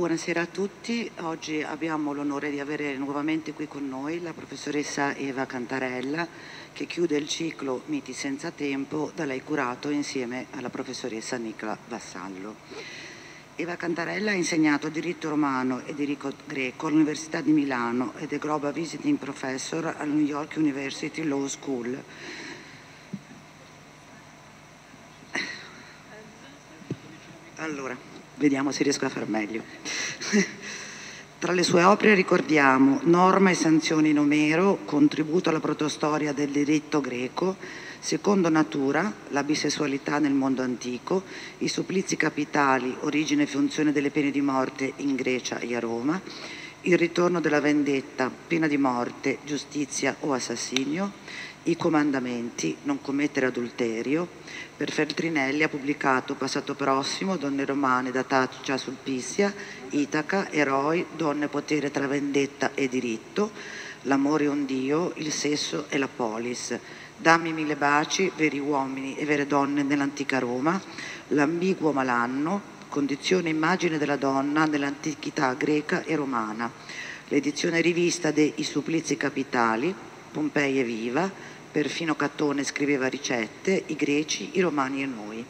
Buonasera a tutti, oggi abbiamo l'onore di avere nuovamente qui con noi la professoressa Eva Cantarella che chiude il ciclo Miti senza tempo da lei curato insieme alla professoressa Nicola Vassallo. Eva Cantarella ha insegnato diritto romano e diritto greco all'Università di Milano ed è Global Visiting Professor alla New York University Law School. Allora, vediamo se riesco a far meglio. Tra le sue opere ricordiamo Norma e sanzioni in Omero, contributo alla protostoria del diritto greco, Secondo natura, la bisessualità nel mondo antico, i supplizi capitali, origine e funzione delle pene di morte in Grecia e a Roma, il ritorno della vendetta, pena di morte, giustizia o assassinio, i comandamenti, non commettere adulterio. Per Feltrinelli ha pubblicato Passato prossimo, Donne romane da Taccia Sulpicia, Itaca, Eroi, Donne potere tra vendetta e diritto, L'amore è un Dio, il sesso e la polis, Dammi mille baci, veri uomini e vere donne nell'antica Roma, L'ambiguo malanno, condizione e immagine della donna nell'antichità greca e romana, l'edizione rivista dei I supplizi capitali, Pompei è viva, perfino Catone scriveva ricette, i greci, i romani e noi.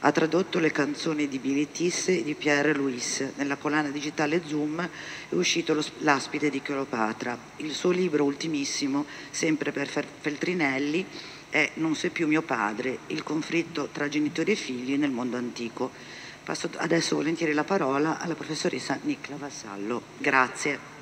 Ha tradotto le canzoni di Bilitis e di Pierre Louis. Nella collana digitale Zoom è uscito L'aspide di Cleopatra. Il suo libro ultimissimo, sempre per Feltrinelli, è Non sei più mio padre, il conflitto tra genitori e figli nel mondo antico. Passo adesso volentieri la parola alla professoressa Nicla Vassallo. Grazie.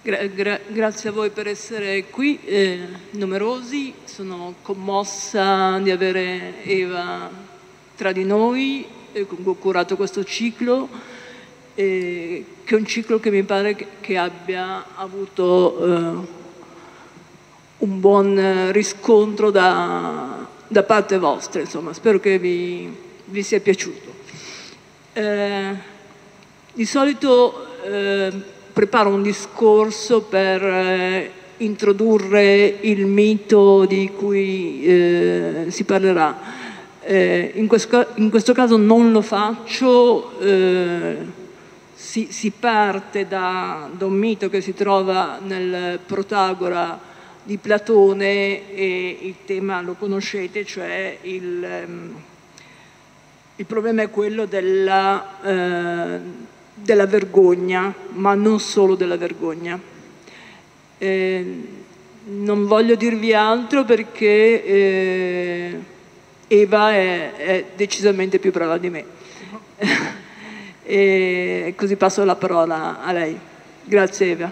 Gra gra grazie a voi per essere qui, eh, numerosi. Sono commossa di avere Eva tra di noi, eh, con cui ho curato questo ciclo, eh, che è un ciclo che mi pare che, abbia avuto eh, un buon riscontro da, da, parte vostra. Insomma, spero che vi, vi sia piaciuto. Eh, di solito eh, preparo un discorso per eh, introdurre il mito di cui eh, si parlerà. Eh, in, questo, in, questo, caso non lo faccio, eh, si, si, parte da, da, un mito che si trova nel Protagora di Platone e il tema lo conoscete, cioè il, ehm, il problema è quello della eh, della vergogna, ma non solo della vergogna. Eh, non voglio dirvi altro perché eh, Eva è, è, decisamente più brava di me. e così passo la parola a lei. Grazie Eva.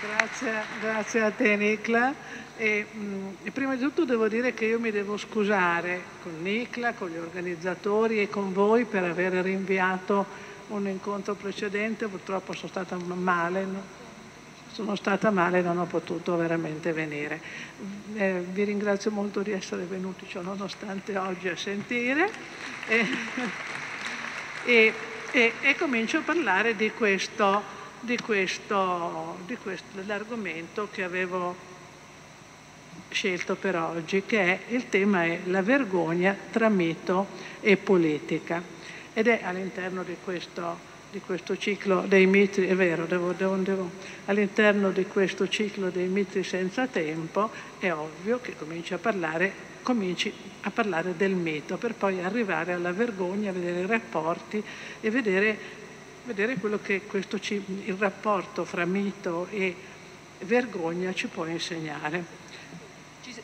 Grazie, grazie a te Nicla. E, mh, e prima di tutto devo dire che io mi devo scusare con Nicla, con gli organizzatori e con voi per aver rinviato un incontro precedente, purtroppo sono stata male, no? sono stata male e non ho potuto veramente venire. Eh, vi ringrazio molto di essere venuti, cioè, nonostante oggi a sentire, e, e, e, e comincio a parlare di questo, di questo, di questo dell'argomento che avevo scelto per oggi, che è il tema è la vergogna tra mito e politica. Ed è all'interno di questo, di questo ciclo dei miti, è vero, devo, devo, devo, all'interno di questo ciclo dei miti senza tempo è ovvio che cominci a parlare, cominci a parlare del mito per poi arrivare alla vergogna, vedere i rapporti e vedere, vedere quello che questo, il rapporto fra mito e vergogna ci può insegnare.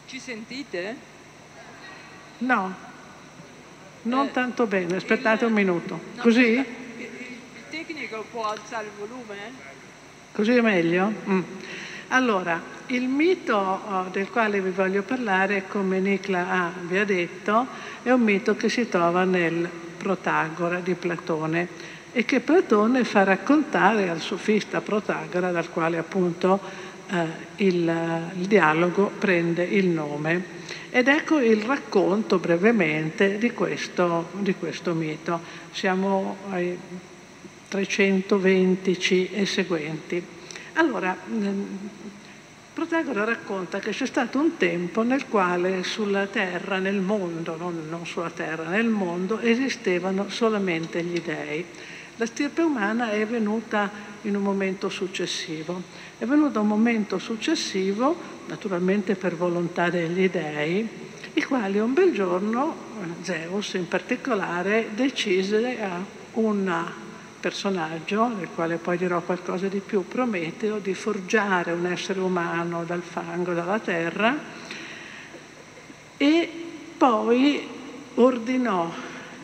Ci sentite? No, non eh, tanto bene, aspettate il, un minuto. No, Così? Il, il, tecnico può alzare il volume? Così è meglio? Mm. Allora, il mito oh, del quale vi voglio parlare, come Nicla ha, vi ha detto, è un mito che si trova nel Protagora di Platone e che Platone fa raccontare al sofista Protagora, dal quale appunto il, il dialogo prende il nome. Ed ecco il racconto brevemente di questo, di questo mito. Siamo ai 320 e seguenti. Allora, Protagora racconta che c'è stato un tempo nel quale sulla Terra, nel mondo, non, non sulla Terra, nel mondo esistevano solamente gli dèi. La stirpe umana è venuta in un momento successivo. È venuto un momento successivo, naturalmente per volontà degli dèi, i quali un bel giorno, Zeus in particolare, decise a una personaggio, del quale poi dirò qualcosa di più, Prometeo, di forgiare un essere umano dal fango, dalla terra, e poi ordinò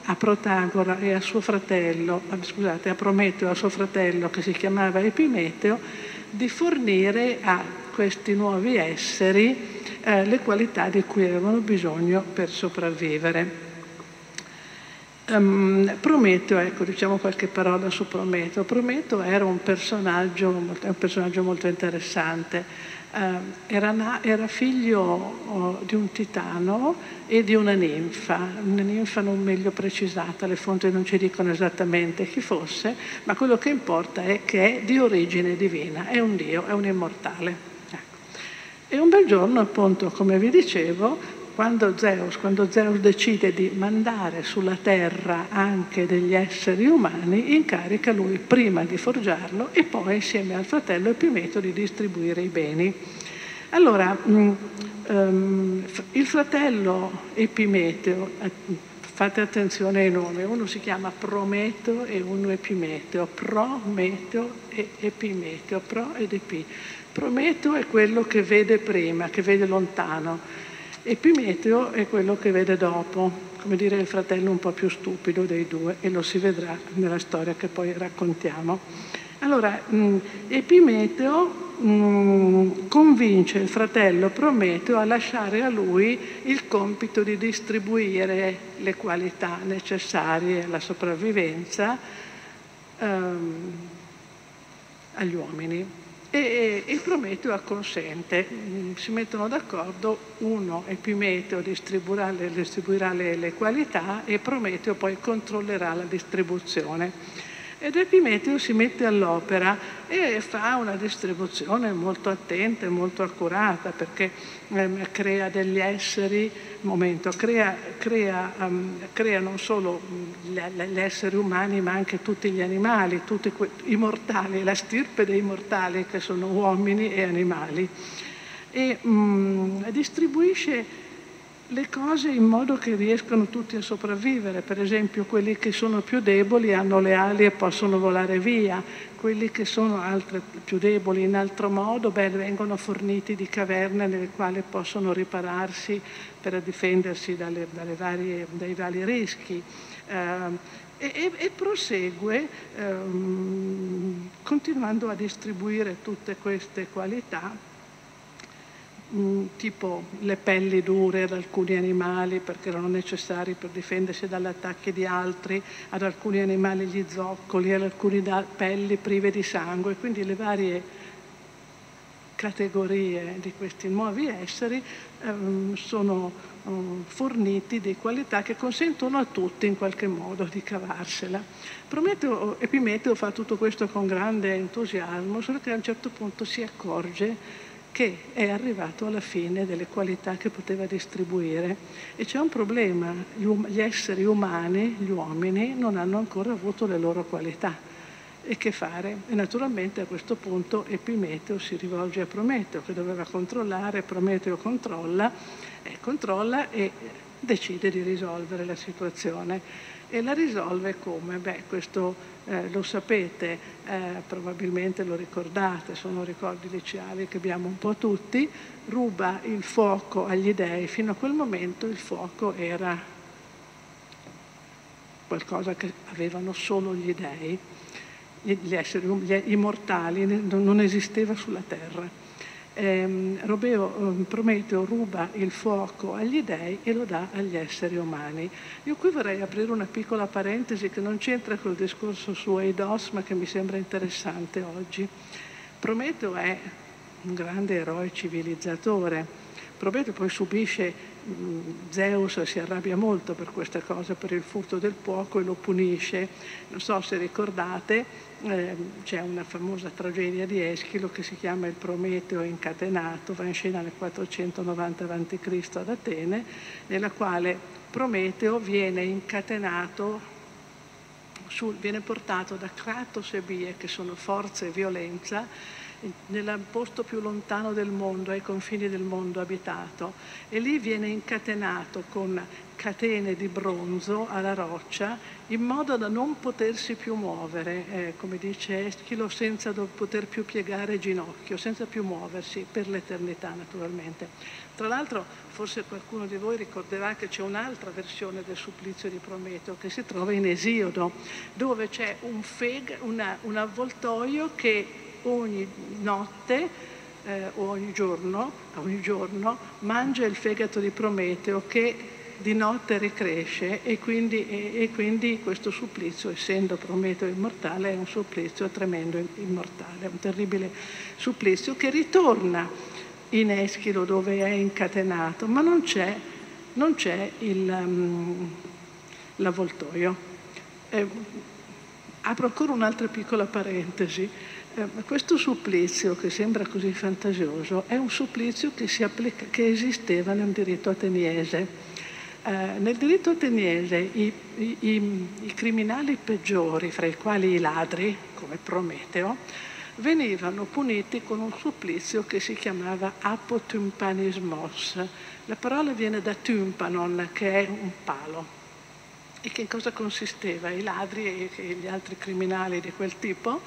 a Protagora e a suo fratello, scusate, a Prometeo e a suo fratello che si chiamava Epimeteo, di fornire a questi nuovi esseri eh, le qualità di cui avevano bisogno per sopravvivere. Um, Prometeo, ecco, diciamo qualche parola su Prometeo. Prometeo era un personaggio, un personaggio molto interessante. Uh, era, era, figlio oh, di un titano e di una ninfa, una ninfa non meglio precisata, le fonti non ci dicono esattamente chi fosse, ma quello che importa è che è di origine divina, è un dio, è un immortale. Ecco. E un bel giorno, appunto, come vi dicevo, quando Zeus, quando Zeus decide di mandare sulla terra anche degli esseri umani, incarica lui prima di forgiarlo e poi insieme al fratello Epimeteo di distribuire i beni. Allora, um, il fratello Epimeteo, eh, fate attenzione ai nomi, uno si chiama Prometeo e uno Epimeteo, Prometeo e Epimeteo, Pro ed Epi. Prometeo è quello che vede prima, che vede lontano. Epimeteo è quello che vede dopo, come dire il fratello un po' più stupido dei due e lo si vedrà nella storia che poi raccontiamo. Allora, Epimeteo convince il fratello Prometeo a lasciare a lui il compito di distribuire le qualità necessarie alla sopravvivenza ehm, agli uomini e, e Prometeo acconsente, mm, si mettono d'accordo, uno Epimeteo distribuirà, distribuirà le, le qualità e Prometeo poi controllerà la distribuzione. Ed Epimeteo si mette all'opera e fa una distribuzione molto attenta e molto accurata perché ehm, crea degli esseri, momento, crea, crea, um, crea non solo gli, esseri umani ma anche tutti gli animali, tutti que- i mortali, la stirpe dei mortali che sono uomini e animali. E um, distribuisce le cose in modo che riescano tutti a sopravvivere. Per esempio quelli che sono più deboli hanno le ali e possono volare via, quelli che sono altre, più deboli in altro modo beh, vengono forniti di caverne nelle quali possono ripararsi per difendersi dalle, dalle varie, dai vari rischi. Eh, e, e, prosegue ehm, continuando a distribuire tutte queste qualità tipo le pelli dure ad alcuni animali perché erano necessari per difendersi dagli attacchi di altri, ad alcuni animali gli zoccoli, ad alcuni da- pelli prive di sangue, quindi le varie categorie di questi nuovi esseri ehm, sono um, forniti di qualità che consentono a tutti in qualche modo di cavarsela. Prometeo, Epimeteo fa tutto questo con grande entusiasmo, solo che a un certo punto si accorge che è arrivato alla fine delle qualità che poteva distribuire e c'è un problema, gli esseri umani, gli uomini, non hanno ancora avuto le loro qualità. E che fare? E naturalmente a questo punto Epimeteo si rivolge a Prometeo che doveva controllare, Prometeo controlla, e controlla e decide di risolvere la situazione. E la risolve come? Beh, questo eh, lo sapete, eh, probabilmente lo ricordate, sono ricordi liceali che abbiamo un po' tutti, ruba il fuoco agli dei. Fino a quel momento il fuoco era qualcosa che avevano solo gli dei, gli esseri, gli immortali, non esisteva sulla terra eh, Robeo, eh, Prometeo ruba il fuoco agli dei e lo dà agli esseri umani. Io qui vorrei aprire una piccola parentesi che non c'entra col discorso su Eidos, ma che mi sembra interessante oggi. Prometeo è un grande eroe civilizzatore. Prometeo poi subisce, Zeus si arrabbia molto per questa cosa, per il furto del fuoco e lo punisce. Non so se ricordate, eh, c'è una famosa tragedia di Eschilo che si chiama Il Prometeo incatenato, va in scena nel 490 a.C. ad Atene, nella quale Prometeo viene incatenato sul, viene portato da Kratos e Bie, che sono forza e violenza, nel posto più lontano del mondo, ai confini del mondo abitato, e lì viene incatenato con catene di bronzo alla roccia in modo da non potersi più muovere, eh, come dice Eschilo, senza poter più piegare ginocchio, senza più muoversi per l'eternità naturalmente. Tra l'altro forse qualcuno di voi ricorderà che c'è un'altra versione del supplizio di Prometeo che si trova in Esiodo, dove c'è un, feg, una, un avvoltoio che ogni notte eh, o ogni giorno, ogni giorno mangia il fegato di Prometeo che di notte ricresce e quindi, e, e quindi, questo supplizio, essendo Prometeo immortale, è un supplizio tremendo immortale, un terribile supplizio che ritorna in Eschilo dove è incatenato, ma non c'è, non c'è il, um, l'avvoltoio. Eh, apro ancora un'altra piccola parentesi. Eh, questo supplizio che sembra così fantasioso è un supplizio che, applica, che esisteva nel diritto ateniese. Eh, nel diritto ateniese i, i, i, i criminali peggiori, fra i quali i ladri, come Prometeo, venivano puniti con un supplizio che si chiamava apotympanismos. La parola viene da tympanon, che è un palo. E che cosa consisteva? I ladri e gli altri criminali di quel tipo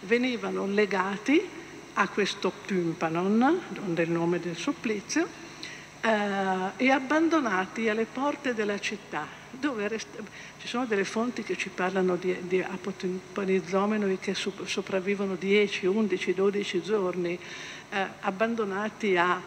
venivano legati a questo tympanon, del nome del supplizio, eh, e abbandonati alle porte della città, dove rest- ci sono delle fonti che ci parlano di, di apotemponizomeni che so- sopravvivono 10, 11, 12 giorni, eh, abbandonati a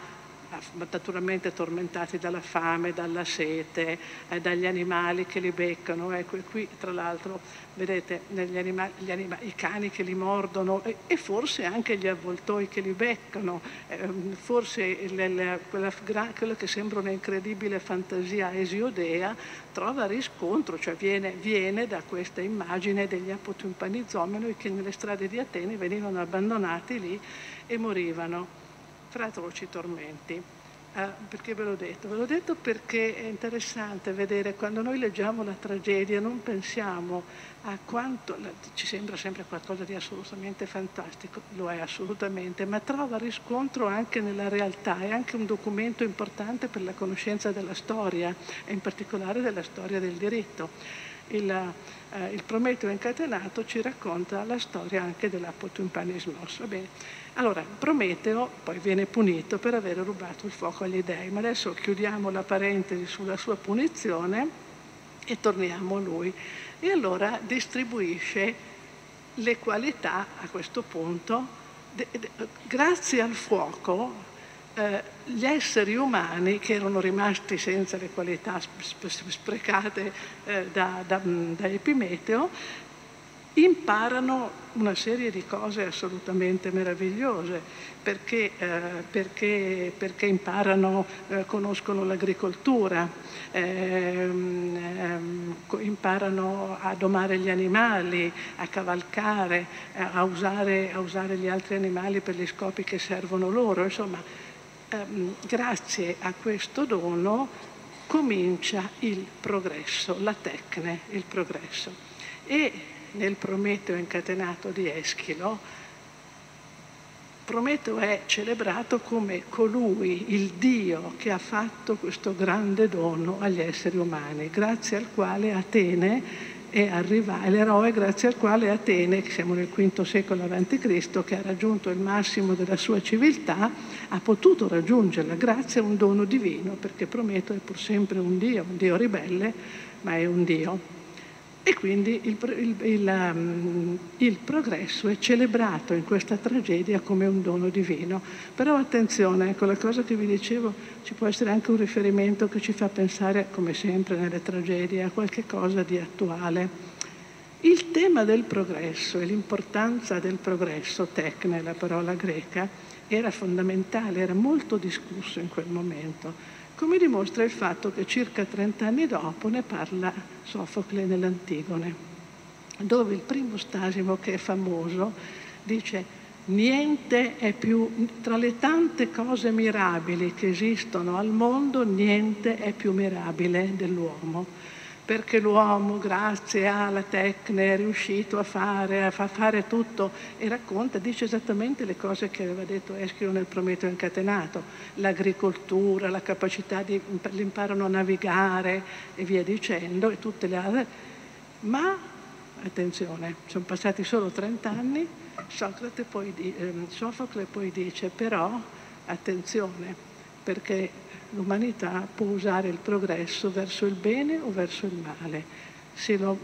naturalmente tormentati dalla fame, dalla sete, eh, dagli animali che li beccano. Ecco, e qui tra l'altro vedete anima, anima, i cani che li mordono e, e, forse anche gli avvoltoi che li beccano, eh, forse il, il, quella, quella, che sembra un'incredibile fantasia esiodea trova riscontro, cioè viene, viene da questa immagine degli apotimpanizzomeni che nelle strade di Atene venivano abbandonati lì e morivano fra atroci tormenti. Ah, perché ve l'ho detto? Ve l'ho detto perché è interessante vedere quando noi leggiamo la tragedia non pensiamo a quanto, ci sembra sempre qualcosa di assolutamente fantastico, lo è assolutamente, ma trova riscontro anche nella realtà, è anche un documento importante per la conoscenza della storia e in particolare della storia del diritto. Il, eh, il Prometeo incatenato ci racconta la storia anche dell'apotumpanismo. Allora, Prometeo poi viene punito per aver rubato il fuoco agli dei, ma adesso chiudiamo la parentesi sulla sua punizione e torniamo a lui. E allora distribuisce le qualità a questo punto, grazie al fuoco, eh, gli esseri umani che erano rimasti senza le qualità sprecate eh, da, da, da Epimeteo imparano una serie di cose assolutamente meravigliose, perché, eh, perché, perché imparano, eh, conoscono l'agricoltura, ehm, ehm, imparano a domare gli animali, a cavalcare, a usare, a usare, gli altri animali per gli scopi che servono loro. Insomma, ehm, grazie a questo dono comincia il progresso, la tecne, il progresso. E nel Prometeo incatenato di Eschilo, Prometeo è celebrato come colui, il Dio che ha fatto questo grande dono agli esseri umani, grazie al quale Atene è arrivato, l'eroe grazie al quale Atene, siamo nel V secolo a.C., che ha raggiunto il massimo della sua civiltà, ha potuto raggiungerla grazie a un dono divino, perché Prometeo è pur sempre un Dio, un Dio ribelle, ma è un Dio. E quindi il, il, il, um, il, progresso è celebrato in questa tragedia come un dono divino. Però attenzione, ecco, la cosa che vi dicevo, ci può essere anche un riferimento che ci fa pensare, come sempre nelle tragedie, a qualche cosa di attuale. Il tema del progresso e l'importanza del progresso, tecne, la parola greca, era fondamentale, era molto discusso in quel momento, come dimostra il fatto che circa 30 anni dopo ne parla Sofocle nell'Antigone, dove il primo stasimo che è famoso dice niente è più, tra le tante cose mirabili che esistono al mondo, niente è più mirabile dell'uomo perché l'uomo, grazie alla tecnica, è riuscito a fare, a far fare tutto e racconta, dice esattamente le cose che aveva detto Eschilo nel Prometeo incatenato, l'agricoltura, la capacità di l'imparano a navigare e via dicendo, e tutte le altre. Ma, attenzione, sono passati solo 30 anni, poi, eh, Sofocle poi dice, però, attenzione, perché l'umanità può usare il progresso verso il bene o verso il male. Lo,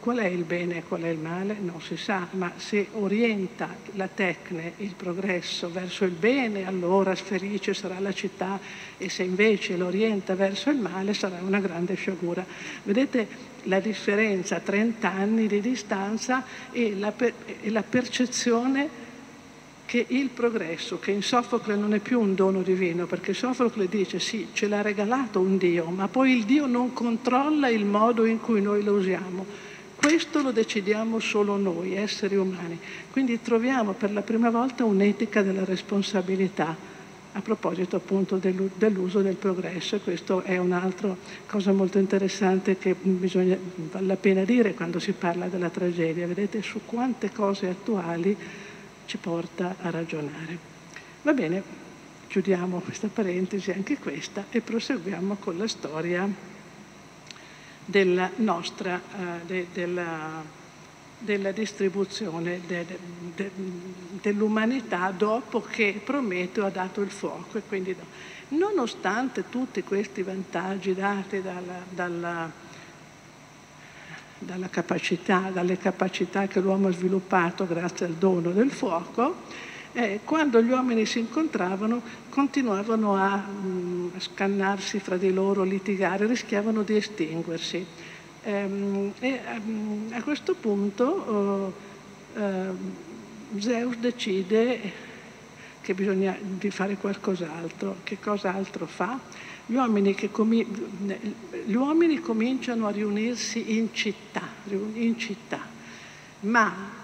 qual è il bene e qual è il male? Non si sa, ma se orienta la tecne, il progresso verso il bene, allora felice sarà la città e se invece lo orienta verso il male sarà una grande sciagura. Vedete la differenza, 30 anni di distanza e la, e la percezione che il progresso, che in Sofocle non è più un dono divino, perché Sofocle dice sì, ce l'ha regalato un Dio, ma poi il Dio non controlla il modo in cui noi lo usiamo. Questo lo decidiamo solo noi, esseri umani. Quindi troviamo per la prima volta un'etica della responsabilità a proposito appunto dell'uso del progresso e questo è un'altra cosa molto interessante che bisogna, vale la pena dire quando si parla della tragedia. Vedete su quante cose attuali ci porta a ragionare. Va bene, chiudiamo questa parentesi, anche questa, e proseguiamo con la storia della nostra, uh, de, della, della, distribuzione de, de, dell'umanità dopo che Prometeo ha dato il fuoco. E quindi, nonostante tutti questi vantaggi dati dalla, dalla dalla capacità, dalle capacità che l'uomo ha sviluppato grazie al dono del fuoco, eh, quando gli uomini si incontravano continuavano a, mh, mm, scannarsi fra di loro, litigare, rischiavano di estinguersi. Ehm, e um, a questo punto uh, uh, Zeus decide che bisogna di fare qualcos'altro. Che cos'altro fa? Gli uomini, comi- gli uomini cominciano a riunirsi in città, in città, ma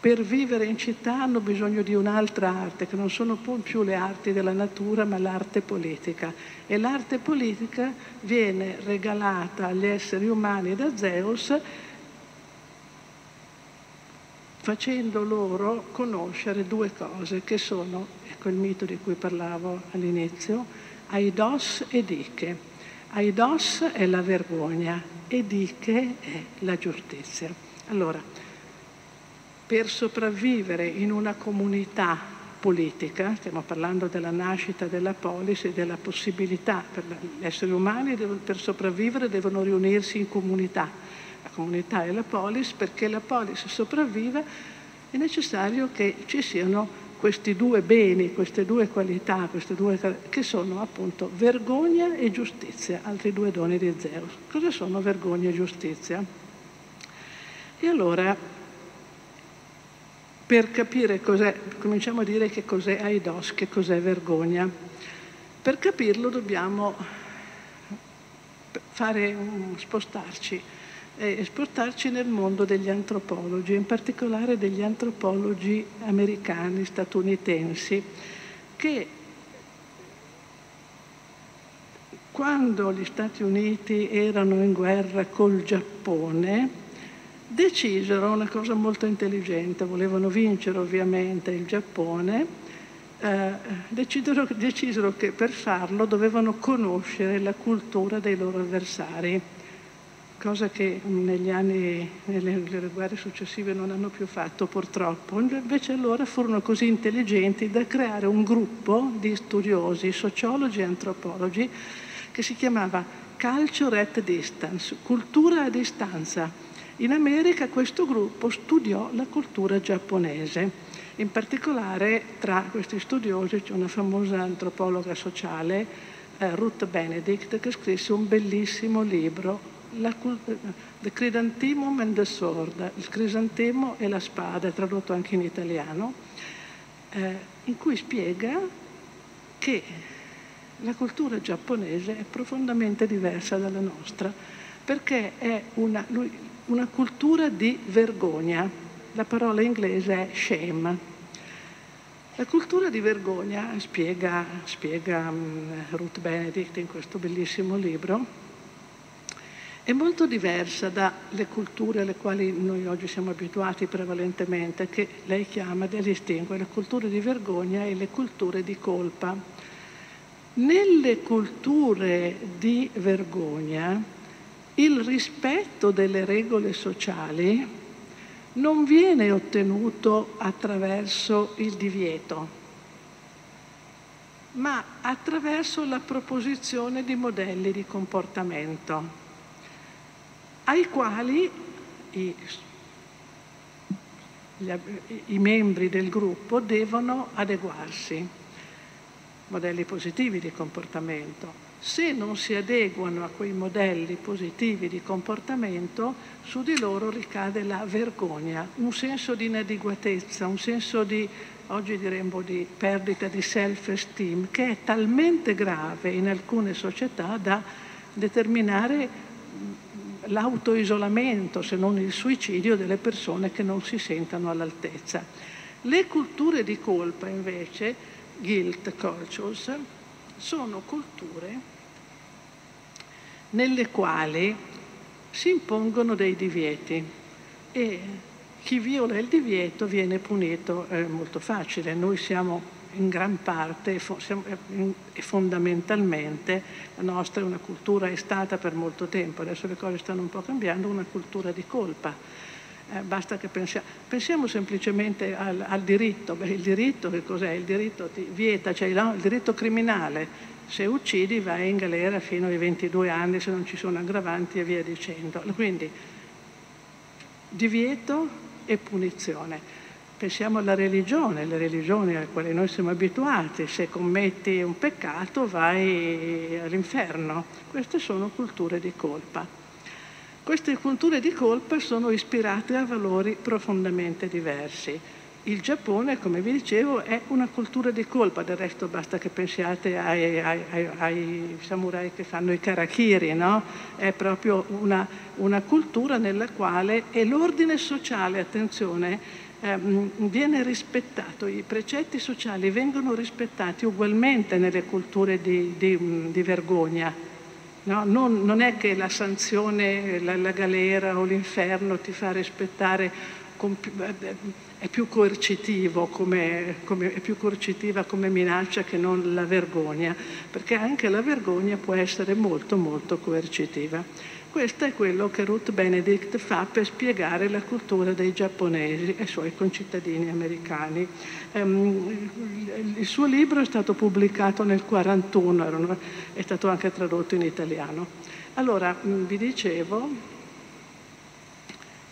per vivere in città hanno bisogno di un'altra arte, che non sono più le arti della natura, ma l'arte politica. E l'arte politica viene regalata agli esseri umani da Zeus facendo loro conoscere due cose che sono, ecco il mito di cui parlavo all'inizio, Aidos e Diche. Aidos è la vergogna e Diche è la giustizia. Allora, per sopravvivere in una comunità politica, stiamo parlando della nascita della polis e della possibilità per gli esseri umani per sopravvivere devono riunirsi in comunità. La comunità è la polis, perché la polis sopravviva è necessario che ci siano questi due beni, queste due qualità, queste due, che sono appunto vergogna e giustizia, altri due doni di Zeus. Cosa sono vergogna e giustizia? E allora, per capire cos'è, cominciamo a dire che cos'è Aidos, che cos'è vergogna. Per capirlo dobbiamo fare, spostarci e esportarci nel mondo degli antropologi, in particolare degli antropologi americani, statunitensi, che quando gli Stati Uniti erano in guerra col Giappone, decisero una cosa molto intelligente, volevano vincere ovviamente il Giappone, eh, decisero, decisero che per farlo dovevano conoscere la cultura dei loro avversari cosa che negli anni, nelle, guerre successive non hanno più fatto purtroppo. Invece allora furono così intelligenti da creare un gruppo di studiosi, sociologi e antropologi, che si chiamava Culture at Distance, cultura a distanza. In America questo gruppo studiò la cultura giapponese. In particolare tra questi studiosi c'è una famosa antropologa sociale, eh, Ruth Benedict, che scrisse un bellissimo libro la, the Crisanthemum and the Sword, il crisantemo e la spada, tradotto anche in italiano, eh, in cui spiega che la cultura giapponese è profondamente diversa dalla nostra, perché è una, una cultura di vergogna. La parola inglese è shame. La cultura di vergogna, spiega, spiega um, Ruth Benedict in questo bellissimo libro, è molto diversa dalle culture alle quali noi oggi siamo abituati prevalentemente, che lei chiama distingue le culture di vergogna e le culture di colpa. Nelle culture di vergogna il rispetto delle regole sociali non viene ottenuto attraverso il divieto, ma attraverso la proposizione di modelli di comportamento ai quali i, gli, i membri del gruppo devono adeguarsi, modelli positivi di comportamento. Se non si adeguano a quei modelli positivi di comportamento, su di loro ricade la vergogna, un senso di inadeguatezza, un senso di, oggi diremmo, di perdita di self-esteem, che è talmente grave in alcune società da determinare l'autoisolamento, se non il suicidio, delle persone che non si sentono all'altezza. Le culture di colpa, invece, guilt cultures, sono culture nelle quali si impongono dei divieti e chi viola il divieto viene punito eh, molto facile. Noi siamo in gran parte e fondamentalmente la nostra è una cultura, è stata per molto tempo, adesso le cose stanno un po' cambiando, una cultura di colpa. Eh, basta che pensiamo, pensiamo semplicemente al, al diritto. Beh, il diritto che cos'è? Il diritto ti vieta, cioè no, il diritto criminale. Se uccidi vai in galera fino ai 22 anni se non ci sono aggravanti e via dicendo. Quindi divieto e punizione. Pensiamo alla religione, le religioni alle quali noi siamo abituati, se commetti un peccato vai all'inferno. Queste sono culture di colpa. Queste culture di colpa sono ispirate a valori profondamente diversi. Il Giappone, come vi dicevo, è una cultura di colpa, del resto basta che pensiate ai, ai, ai, ai samurai che fanno i karakiri, no? È proprio una, una cultura nella quale è l'ordine sociale, attenzione, viene rispettato, i precetti sociali vengono rispettati ugualmente nelle culture di, di, di vergogna. No? Non, non, è che la sanzione, la, la galera o l'inferno ti fa rispettare, è più, come, come, è più coercitiva come minaccia che non la vergogna, perché anche la vergogna può essere molto molto coercitiva. Questo è quello che Ruth Benedict fa per spiegare la cultura dei giapponesi e i suoi concittadini americani. Um, il suo libro è stato pubblicato nel 1941, è stato anche tradotto in italiano. Allora, mm, vi dicevo,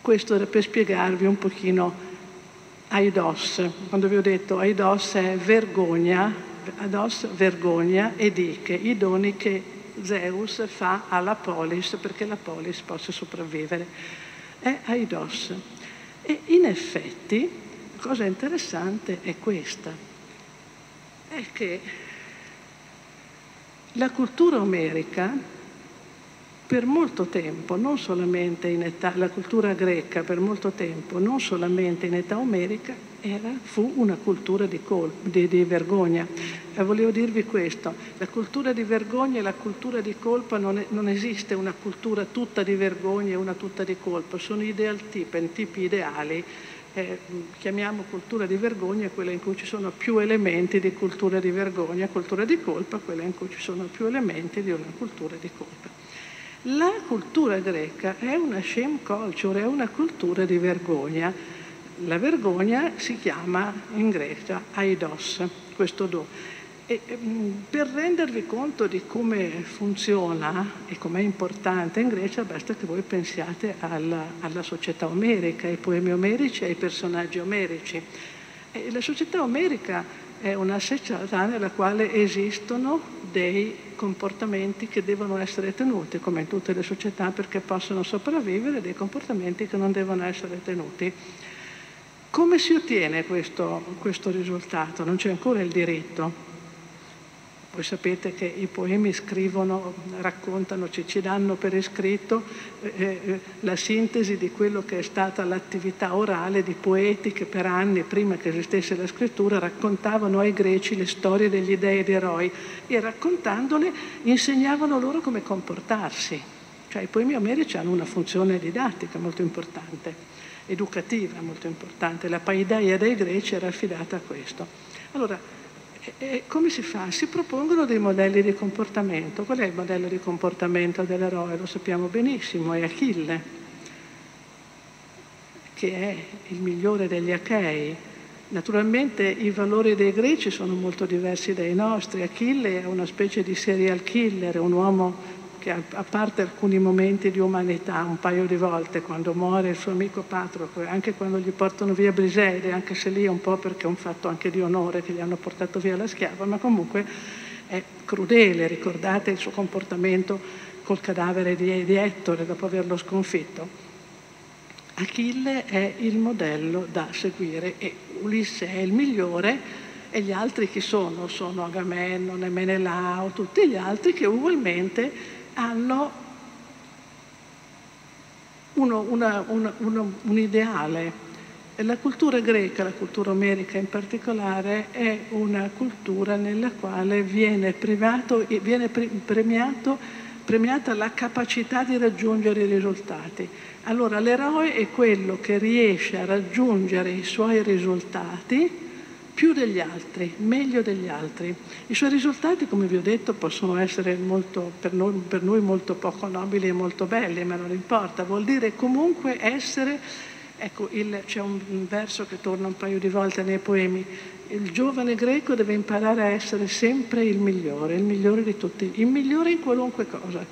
questo era per spiegarvi un pochino Aidos. Quando vi ho detto Aidos è vergogna, Aidos vergogna e diche, i doni che Zeus fa alla polis perché la polis possa sopravvivere. È Aidos. E in effetti la cosa interessante è questa, è che la cultura omerica per molto tempo, non solamente in età, la cultura greca per molto tempo, non solamente in età omerica, era, fu una cultura di, colpa, di, di vergogna. E volevo dirvi questo, la cultura di vergogna e la cultura di colpa non, è, non esiste una cultura tutta di vergogna e una tutta di colpa, sono ideal tipi, tipi ideali. Eh, chiamiamo cultura di vergogna quella in cui ci sono più elementi di cultura di vergogna, cultura di colpa quella in cui ci sono più elementi di una cultura di colpa. La cultura greca è una shame culture, è una cultura di vergogna. La vergogna si chiama in grecia aidos, questo do. E, mm, per rendervi conto di come funziona e com'è importante in Grecia basta che voi pensiate alla, alla società omerica, ai poemi omerici e ai personaggi omerici. E la società omerica è una società nella quale esistono dei comportamenti che devono essere tenuti, come in tutte le società, perché possono sopravvivere, dei comportamenti che non devono essere tenuti. Come si ottiene questo, questo risultato? Non c'è ancora il diritto. Voi sapete che i poemi scrivono, raccontano, ci, ci danno per iscritto eh, eh, la sintesi di quello che è stata l'attività orale di poeti che per anni, prima che esistesse la scrittura, raccontavano ai greci le storie degli dei ed eroi e raccontandole insegnavano loro come comportarsi. Cioè i poemi omerici hanno una funzione didattica molto importante, educativa molto importante. La paideia dei greci era affidata a questo. Allora, e come si fa? Si propongono dei modelli di comportamento. Qual è il modello di comportamento dell'eroe? Lo sappiamo benissimo, è Achille, che è il migliore degli Achei. Naturalmente i valori dei greci sono molto diversi dai nostri. Achille è una specie di serial killer, un uomo che a parte alcuni momenti di umanità, un paio di volte, quando muore il suo amico Patroclo, anche quando gli portano via Briseide, anche se lì è un po' perché è un fatto anche di onore che gli hanno portato via la schiava, ma comunque è crudele, ricordate il suo comportamento col cadavere di, di Ettore dopo averlo sconfitto. Achille è il modello da seguire e Ulisse è il migliore e gli altri chi sono? Sono Agamennone, Menelao, tutti gli altri che ugualmente hanno uno, una, una, uno, un ideale. La cultura greca, la cultura omerica in particolare, è una cultura nella quale viene, privato, viene premiato, premiata la capacità di raggiungere i risultati. Allora l'eroe è quello che riesce a raggiungere i suoi risultati più degli altri, meglio degli altri. I suoi risultati, come vi ho detto, possono essere molto, per, noi, per noi molto poco nobili e molto belli, ma non importa, vuol dire comunque essere, ecco, il, c'è un, un verso che torna un paio di volte nei poemi, il giovane greco deve imparare a essere sempre il migliore, il migliore di tutti, il migliore in qualunque cosa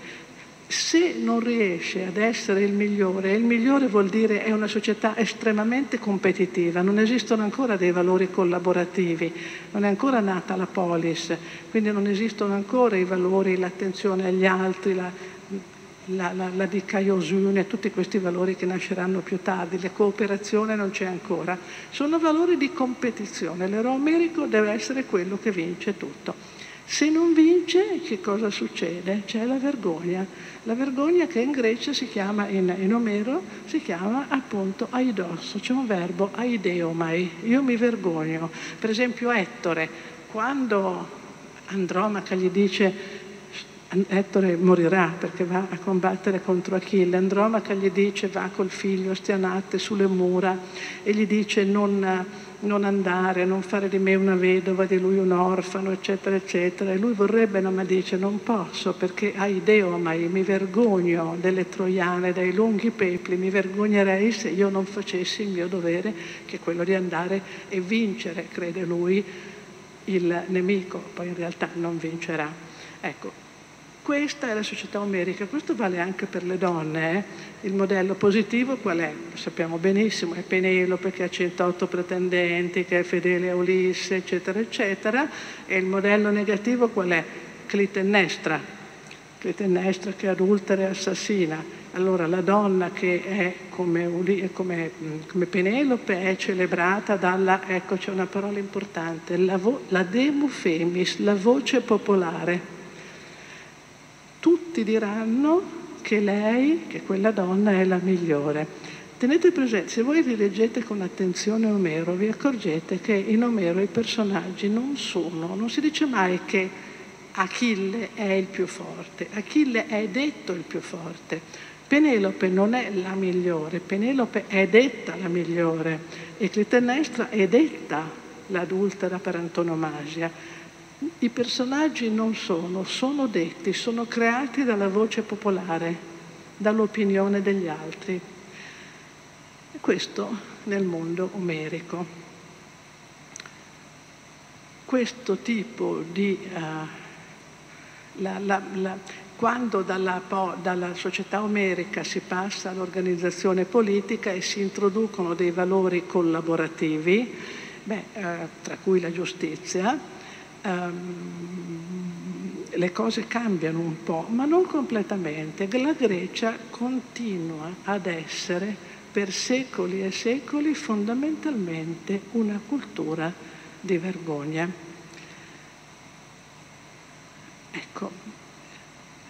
se non riesce ad essere il migliore, il migliore vuol dire è una società estremamente competitiva, non esistono ancora dei valori collaborativi, non è ancora nata la polis, quindi non esistono ancora i valori, l'attenzione agli altri, la, la, la, la dicaiosune, tutti questi valori che nasceranno più tardi, la cooperazione non c'è ancora, sono valori di competizione, l'eroe omerico deve essere quello che vince tutto. Se non vince, che cosa succede? C'è la vergogna. La vergogna che in Grecia si chiama, in, in Omero, si chiama appunto aidos, c'è un verbo aideomai, io mi vergogno. Per esempio Ettore, quando Andromaca gli dice Ettore morirà perché va a combattere contro Achille. Andromaca gli dice va col figlio stianate sulle mura e gli dice non, non, andare, non fare di me una vedova, di lui un orfano, eccetera, eccetera. E lui vorrebbe, ma dice non posso perché ai deomai mi vergogno delle troiane, dai lunghi pepli, mi vergognerei se io non facessi il mio dovere, che è quello di andare e vincere, crede lui, il nemico. Poi in realtà non vincerà. Ecco, questa è la società omerica, questo vale anche per le donne. Eh? Il modello positivo qual è? Lo sappiamo benissimo, è Penelope che ha 108 pretendenti, che è fedele a Ulisse, eccetera, eccetera. E il modello negativo qual è? Clitennestra, Clitennestra che adultera e assassina. Allora la donna che è come, come, come Penelope è celebrata dalla, ecco c'è una parola importante, la, vo, la demu femis, la voce popolare tutti diranno che lei, che quella donna è la migliore. Tenete presente, se voi rileggete con attenzione Omero, vi accorgete che in Omero i personaggi non sono, non si dice mai che Achille è il più forte, Achille è detto il più forte. Penelope non è la migliore, Penelope è detta la migliore e Clitennestra è detta l'adultera per antonomasia. I personaggi non sono, sono detti, sono creati dalla voce popolare, dall'opinione degli altri. Questo nel mondo omerico. Questo tipo di... Uh, la, la, la, quando dalla, dalla, società omerica si passa all'organizzazione politica e si introducono dei valori collaborativi, beh, eh, tra cui la giustizia, um, le cose cambiano un po', ma non completamente. La Grecia continua ad essere per secoli e secoli fondamentalmente una cultura di vergogna. Ecco,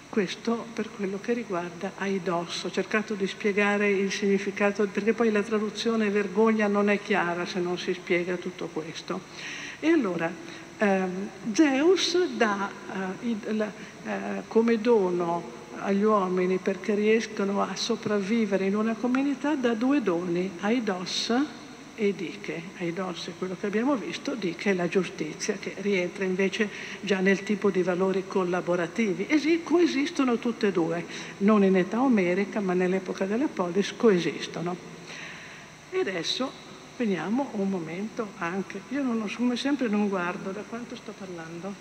questo per quello che riguarda Aidos. Ho cercato di spiegare il significato, perché poi la traduzione vergogna non è chiara se non si spiega tutto questo. E allora, Zeus dà eh, eh, come dono agli uomini perché riescono a sopravvivere in una comunità da due doni, Aidos e Diche. Aidos è quello che abbiamo visto, Diche è la giustizia che rientra invece già nel tipo di valori collaborativi. Esi, coesistono tutte e due, non in età omerica ma nell'epoca della polis coesistono. E adesso veniamo un momento anche, io non, come sempre non guardo da quanto sto parlando.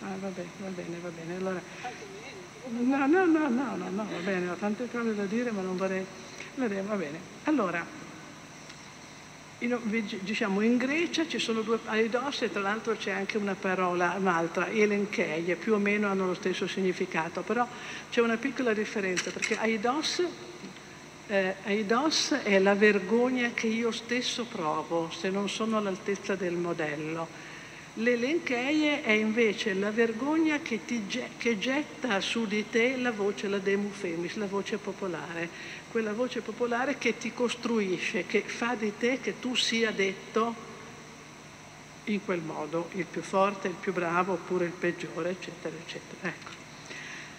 Ah, va bene, va bene, va bene. Allora, no, no, no, no, no, no, va bene, ho tante cose da dire, ma non vorrei... Va bene. Allora, in, diciamo, in Grecia ci sono due aidos e tra l'altro c'è anche una parola, un'altra, elencheie, più o meno hanno lo stesso significato, però c'è una piccola differenza perché aidos, eh, aidos è la vergogna che io stesso provo se non sono all'altezza del modello. L'elencheie è invece la vergogna che, ti, che, getta su di te la voce, la demufemis, la voce popolare, quella voce popolare che ti costruisce, che fa di te che tu sia detto in quel modo, il più forte, il più bravo oppure il peggiore, eccetera, eccetera. Ecco.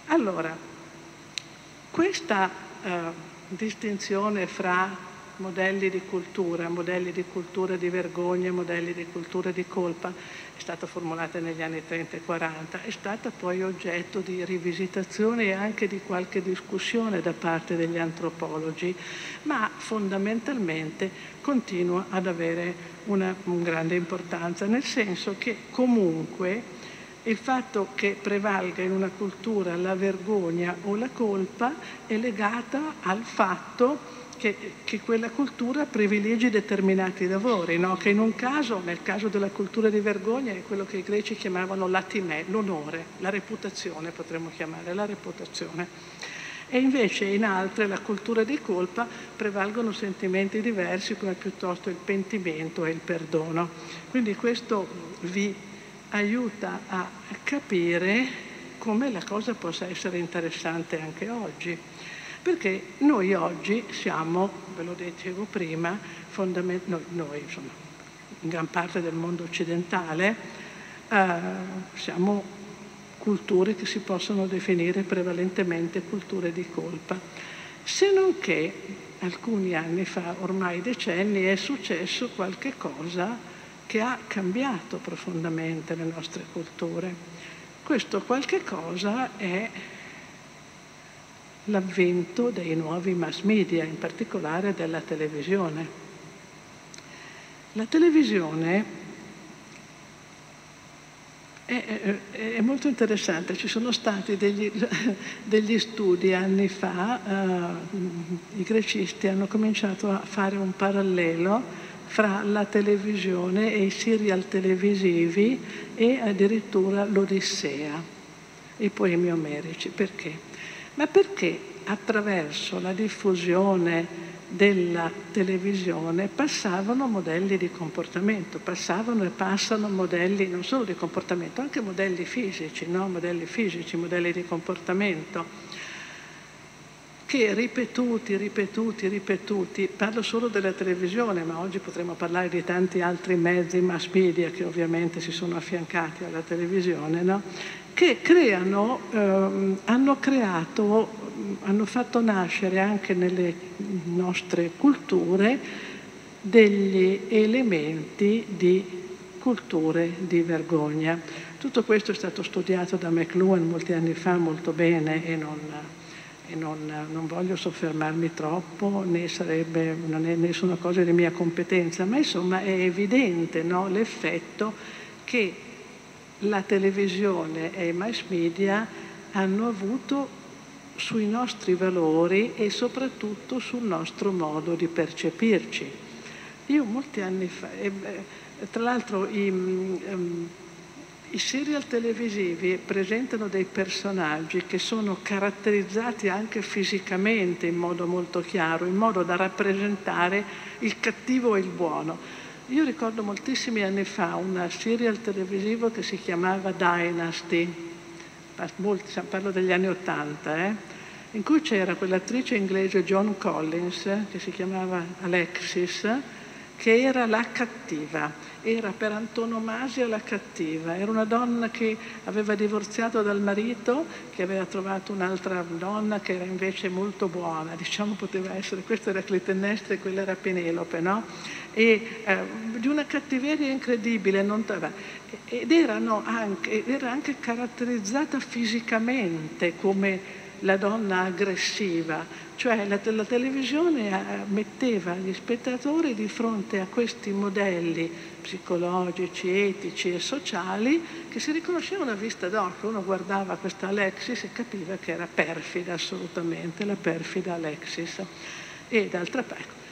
Allora, questa uh, distinzione fra modelli di cultura, modelli di cultura di vergogna, modelli di cultura di colpa, è stata formulata negli anni 30 e 40, è stata poi oggetto di rivisitazione e anche di qualche discussione da parte degli antropologi, ma fondamentalmente continua ad avere una, una grande importanza, nel senso che comunque il fatto che prevalga in una cultura la vergogna o la colpa è legata al fatto che, che, quella cultura privilegi determinati lavori, no? che in un caso, nel caso della cultura di vergogna, è quello che i greci chiamavano l'atimè, l'onore, la reputazione potremmo chiamare, la reputazione. E invece in altre, la cultura di colpa, prevalgono sentimenti diversi come piuttosto il pentimento e il perdono. Quindi questo vi aiuta a capire come la cosa possa essere interessante anche oggi perché noi oggi siamo, ve lo dicevo prima, noi, noi insomma, in gran parte del mondo occidentale, eh, siamo culture che si possono definire prevalentemente culture di colpa, se non che alcuni anni fa, ormai decenni, è successo qualche cosa che ha cambiato profondamente le nostre culture. Questo qualche cosa è l'avvento dei nuovi mass media, in particolare della televisione. La televisione è, è, è molto interessante, ci sono stati degli, degli studi anni fa, uh, i grecisti hanno cominciato a fare un parallelo fra la televisione e i serial televisivi e addirittura l'Odissea, i poemi omerici. Perché? Ma perché attraverso la diffusione della televisione passavano modelli di comportamento, passavano e passano modelli non solo di comportamento, anche modelli fisici, no? modelli fisici, modelli di comportamento che ripetuti, ripetuti, ripetuti, parlo solo della televisione, ma oggi potremmo parlare di tanti altri mezzi mass media che ovviamente si sono affiancati alla televisione, no? Che creano, ehm, hanno creato, hanno fatto nascere anche nelle nostre culture degli elementi di culture di vergogna. Tutto questo è stato studiato da McLuhan molti anni fa molto bene e non, e non, non voglio soffermarmi troppo, né, sarebbe, non è nessuna cosa di mia competenza, ma insomma è evidente no, l'effetto che la televisione e i mass media hanno avuto sui nostri valori e soprattutto sul nostro modo di percepirci. Io molti anni fa, e, tra l'altro i, um, I serial televisivi presentano dei personaggi che sono caratterizzati anche fisicamente in modo molto chiaro, in modo da rappresentare il cattivo e il buono. Io ricordo moltissimi anni fa un serial televisivo che si chiamava Dynasty, parlo degli anni Ottanta, eh? in cui c'era quell'attrice inglese John Collins, che si chiamava Alexis, che era la cattiva era per antonomasia la cattiva, era una donna che aveva divorziato dal marito, che aveva trovato un'altra donna che era invece molto buona, diciamo poteva essere, questa era Clitennestra e quella era Penelope, no? E eh, di una cattiveria incredibile, ed anche, era anche caratterizzata fisicamente come la donna aggressiva, cioè la, la, televisione eh, metteva gli spettatori di fronte a questi modelli psicologici, etici e sociali che si riconoscevano a vista d'occhio. Uno guardava questa Alexis e capiva che era perfida assolutamente, la perfida Alexis. E d'altra parte,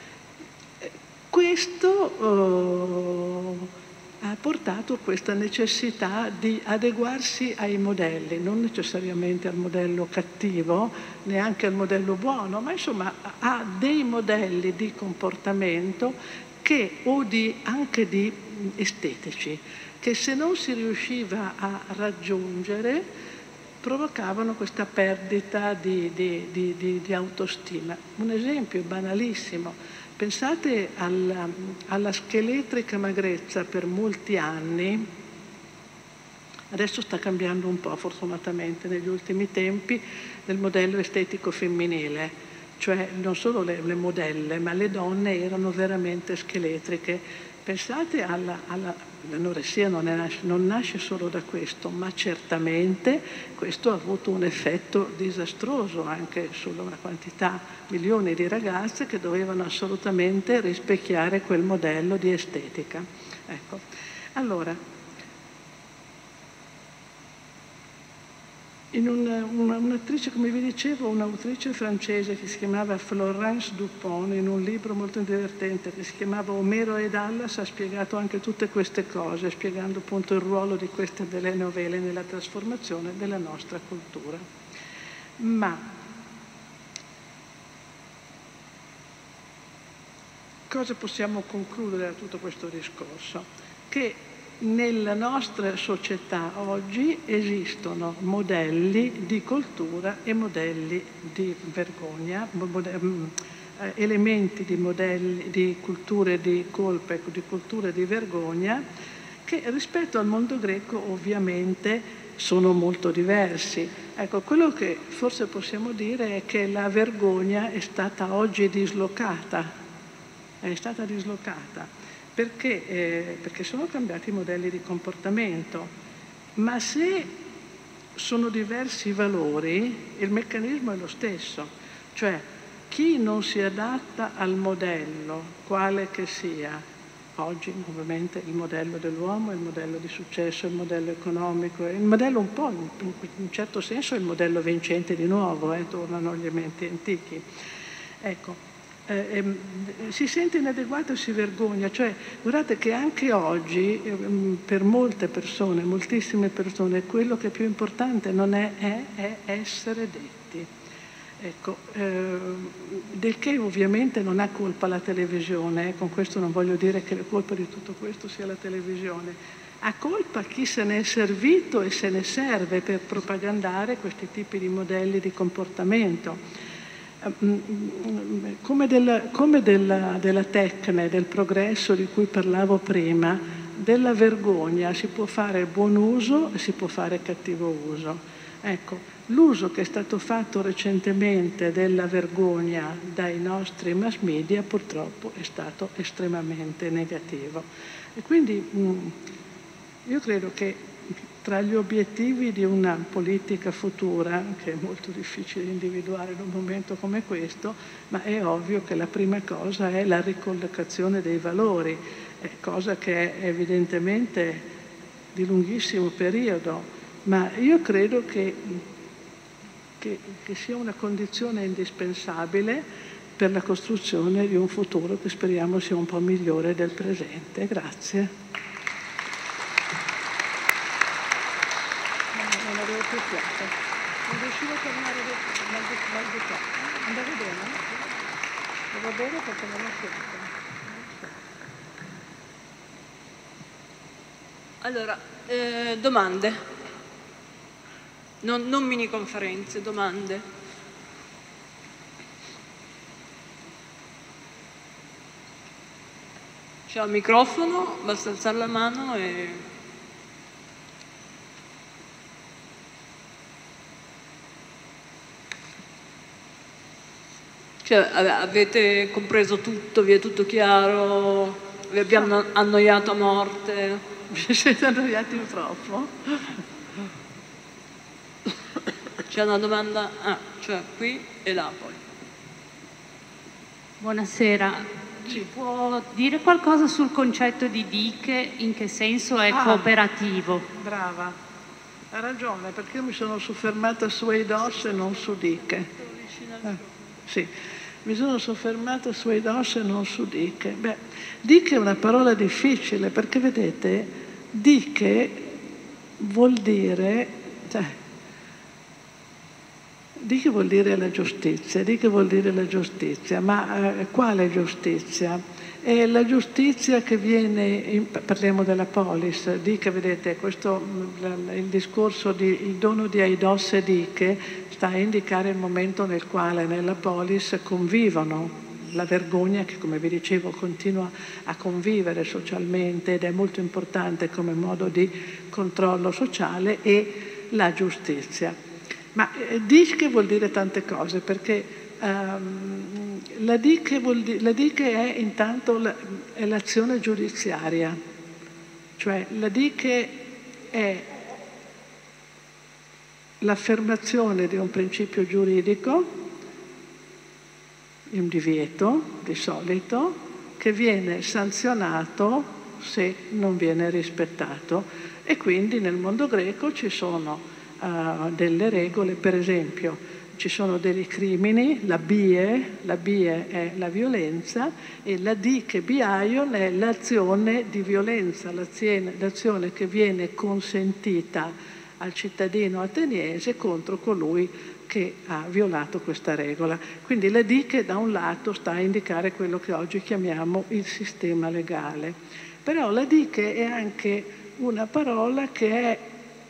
questo... Oh, ha portato questa necessità di adeguarsi ai modelli, non necessariamente al modello cattivo, neanche al modello buono, ma insomma a dei modelli di comportamento che, o di, anche di estetici, che se non si riusciva a raggiungere provocavano questa perdita di, di, di, di autostima. Un esempio banalissimo Pensate alla, alla scheletrica magrezza per molti anni, adesso sta cambiando un po' fortunatamente negli ultimi tempi, del modello estetico femminile, cioè non solo le, le modelle, ma le donne erano veramente scheletriche. Pensate alla, alla l'anoressia non, nasce, non nasce solo da questo, ma certamente questo ha avuto un effetto disastroso anche sulla quantità, milioni di ragazze che dovevano assolutamente rispecchiare quel modello di estetica. Ecco. Allora, in una, una, un'attrice, come vi dicevo, un'autrice francese che si chiamava Florence Dupont, in un libro molto divertente che si chiamava Omero e Dallas, ha spiegato anche tutte queste cose, spiegando appunto il ruolo di queste delle novelle nella trasformazione della nostra cultura. Ma cosa possiamo concludere da tutto questo discorso? Che nella nostra società oggi esistono modelli di cultura e modelli di vergogna, mm, eh, elementi di modelli di culture di colpa e di culture di vergogna che rispetto al mondo greco ovviamente sono molto diversi. Ecco, quello che forse possiamo dire è che la vergogna è stata oggi dislocata, è stata dislocata perché, eh, perché sono cambiati i modelli di comportamento, ma se sono diversi i valori, il meccanismo è lo stesso, cioè chi non si adatta al modello, quale che sia, oggi ovviamente il modello dell'uomo, il modello di successo, il modello economico, il modello un po', in un certo senso, il modello vincente di nuovo, eh, tornano gli elementi antichi. Ecco, eh, ehm, si sente inadeguato e si vergogna. Cioè, guardate che anche oggi, eh, per molte persone, moltissime persone, quello che è più importante non è, è, è essere detti. Ecco, eh, del che ovviamente non ha colpa la televisione, eh, con questo non voglio dire che la colpa di tutto questo sia la televisione, ha colpa chi se ne è servito e se ne serve per propagandare questi tipi di modelli di comportamento come, del, come della, della tecne, del progresso di cui parlavo prima, della vergogna si può fare buon uso e si può fare cattivo uso. Ecco, l'uso che è stato fatto recentemente della vergogna dai nostri mass media purtroppo è stato estremamente negativo. E quindi io credo che tra gli obiettivi di una politica futura, che è molto difficile individuare in un momento come questo, ma è ovvio che la prima cosa è la ricollocazione dei valori, cosa che è evidentemente di lunghissimo periodo, ma io credo che, che, che sia una condizione indispensabile per la costruzione di un futuro che speriamo sia un po' migliore del presente. Grazie. Fiato. Non riuscivo a tornare mal di, qua. Andava bene? Andava bene perché non ho sento. Allora, eh, domande? Non, non mini conferenze, domande? C'è un microfono, basta alzare la mano e... Cioè, avete compreso tutto, vi è tutto chiaro, vi abbiamo annoiato a morte? Vi siete annoiati troppo? C'è una domanda, ah, cioè qui e là poi. Buonasera, ci può dire qualcosa sul concetto di diche, in che senso è ah, cooperativo? Brava, ha ragione, perché io mi sono soffermata su Eidos e non su diche. Eh, sì, mi sono soffermata su Eidos e non su diche. Beh, diche è una parola difficile, perché vedete, diche vuol dire... Cioè, di che vuol dire la giustizia? Di che vuol dire la giustizia? Ma eh, quale giustizia? È la giustizia che viene, in, parliamo della polis, di che vedete, questo, il discorso di il dono di Aidos e Diche sta a indicare il momento nel quale nella polis convivono la vergogna che, come vi dicevo, continua a convivere socialmente ed è molto importante come modo di controllo sociale e la giustizia. Ma eh, DIC vuol dire tante cose perché um, la, DIC di, la DIC è intanto l'azione giudiziaria, cioè la DIC è l'affermazione di un principio giuridico, un divieto di solito, che viene sanzionato se non viene rispettato. E quindi nel mondo greco ci sono uh, delle regole, per esempio ci sono dei crimini, la BIE, la BIE è la violenza e la D che biaion è l'azione di violenza, l'azione che viene consentita al cittadino ateniese contro colui che ha violato questa regola. Quindi la D che da un lato sta a indicare quello che oggi chiamiamo il sistema legale. Però la D che è anche una parola che è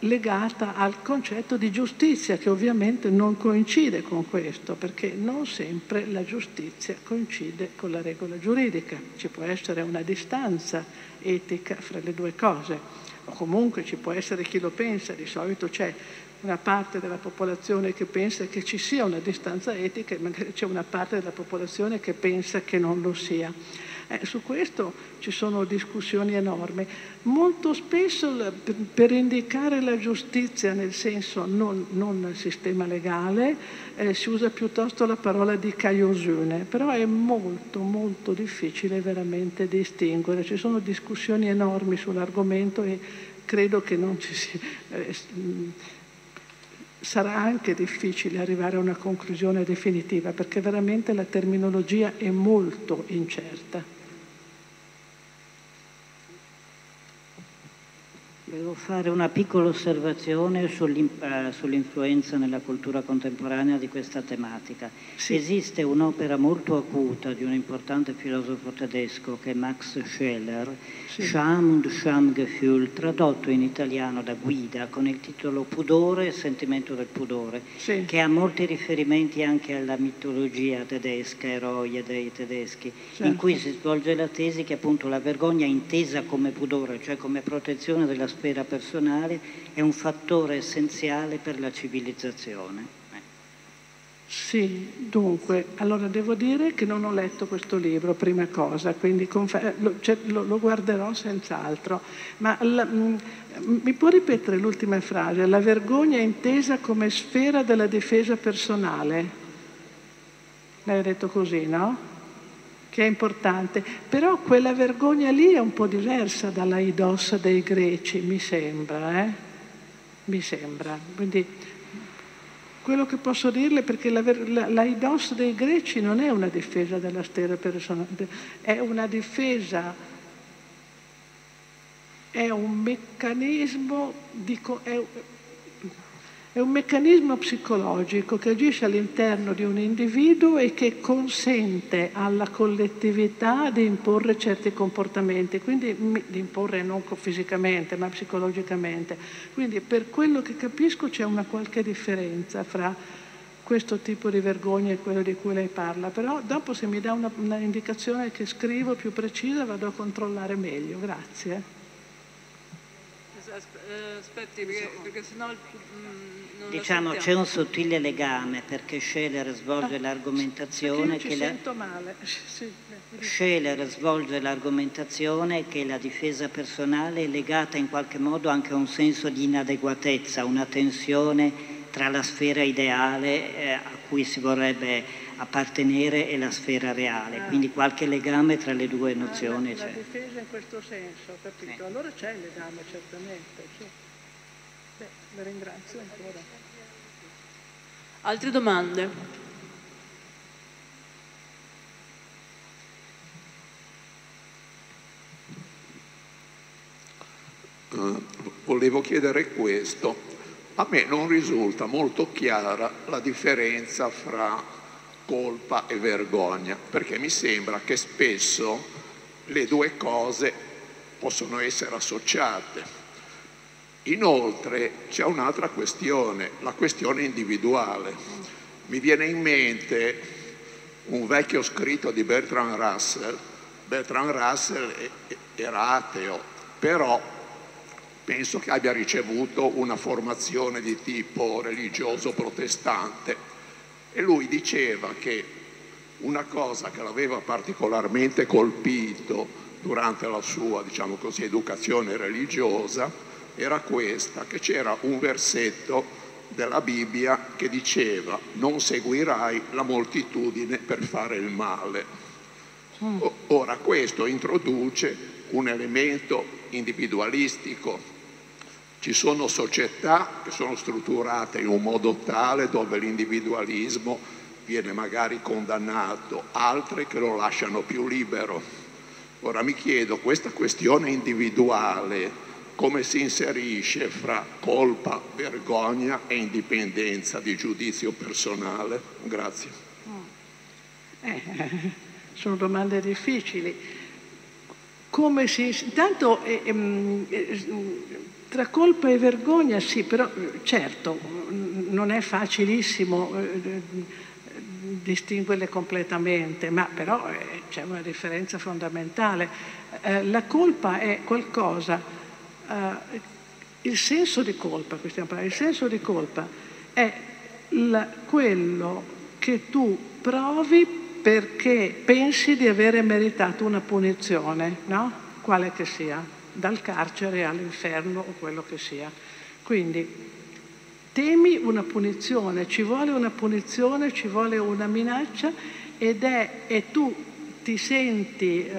legata al concetto di giustizia che ovviamente non coincide con questo perché non sempre la giustizia coincide con la regola giuridica, ci può essere una distanza etica fra le due cose o comunque ci può essere chi lo pensa, di solito c'è una parte della popolazione che pensa che ci sia una distanza etica e magari c'è una parte della popolazione che pensa che non lo sia. Eh, su questo ci sono discussioni enormi. Molto spesso per indicare la giustizia nel senso non, non sistema legale eh, si usa piuttosto la parola di caiosune, però è molto molto difficile veramente distinguere. Ci sono discussioni enormi sull'argomento e credo che non ci sia... Eh, sarà anche difficile arrivare a una conclusione definitiva perché veramente la terminologia è molto incerta. Volevo fare una piccola osservazione sull'influenza nella cultura contemporanea di questa tematica. Sì. Esiste un'opera molto acuta di un importante filosofo tedesco che è Max Scheler, sì. Scham und Schamgefühl, tradotto in italiano da Guida con il titolo Pudore e sentimento del pudore, sì. che ha molti riferimenti anche alla mitologia tedesca, eroi e dei tedeschi, certo. in cui si svolge la tesi che appunto la vergogna intesa come pudore, cioè come protezione della sfera personale è un fattore essenziale per la civilizzazione. Sì, dunque, allora devo dire che non ho letto questo libro, prima cosa, quindi lo, cioè, lo, lo, guarderò senz'altro. Ma la, mm, mi può ripetere l'ultima frase? La vergogna è intesa come sfera della difesa personale. L'hai detto così, no? Che è importante, però quella vergogna lì è un po' diversa dalla idossa dei greci, mi sembra, eh? mi sembra. Quindi quello che posso dirle perché la, la, la idossa dei greci non è una difesa della stella personale, è una difesa, è un meccanismo di... È un meccanismo psicologico che agisce all'interno di un individuo e che consente alla collettività di imporre certi comportamenti, quindi di imporre non fisicamente ma psicologicamente. Quindi per quello che capisco c'è una qualche differenza fra questo tipo di vergogna e quello di cui lei parla, però dopo se mi dà una, una indicazione che scrivo più precisa vado a controllare meglio. Grazie. Eh, aspetti, perché, perché sennò... Mm, diciamo c'è un sottile legame perché Scheler svolge ah, l'argomentazione che la... Sì, Scheler svolge l'argomentazione che la difesa personale è legata in qualche modo anche a un senso di inadeguatezza, una tensione tra la sfera ideale eh, a cui si vorrebbe appartenere e la sfera reale, ah. quindi qualche legame tra le due nozioni ah, la, la difesa in questo senso, capito? Sì. Allora c'è il legame certamente, sì. Beh, la ringrazio ancora. Altre domande? Uh, volevo chiedere questo. A me non risulta molto chiara la differenza fra colpa e vergogna, perché mi sembra che spesso le due cose possono essere associate. Inoltre c'è un'altra questione, la questione individuale. Mi viene in mente un vecchio scritto di Bertrand Russell. Bertrand Russell era ateo, però penso che abbia ricevuto una formazione di tipo religioso protestante e lui diceva che una cosa che l'aveva particolarmente colpito durante la sua, diciamo così, educazione religiosa era questa, che c'era un versetto della Bibbia che diceva non seguirai la moltitudine per fare il male. Mm. Ora questo introduce un elemento individualistico ci sono società che sono strutturate in un modo tale dove l'individualismo viene magari condannato, altre che lo lasciano più libero. Ora mi chiedo, questa questione individuale come si inserisce fra colpa, vergogna e indipendenza di giudizio personale? Grazie. Eh, sono domande difficili. Come si... Intanto eh, eh, tra colpa e vergogna sì, però certo non è facilissimo eh, distinguerle completamente, ma però eh, c'è una differenza fondamentale. Eh, la colpa è qualcosa, eh, il senso di colpa, il senso di colpa è la, quello che tu provi perché pensi di avere meritato una punizione, no? quale che sia dal carcere all'inferno o quello che sia. Quindi temi una punizione, ci vuole una punizione, ci vuole una minaccia ed è, e tu ti senti eh,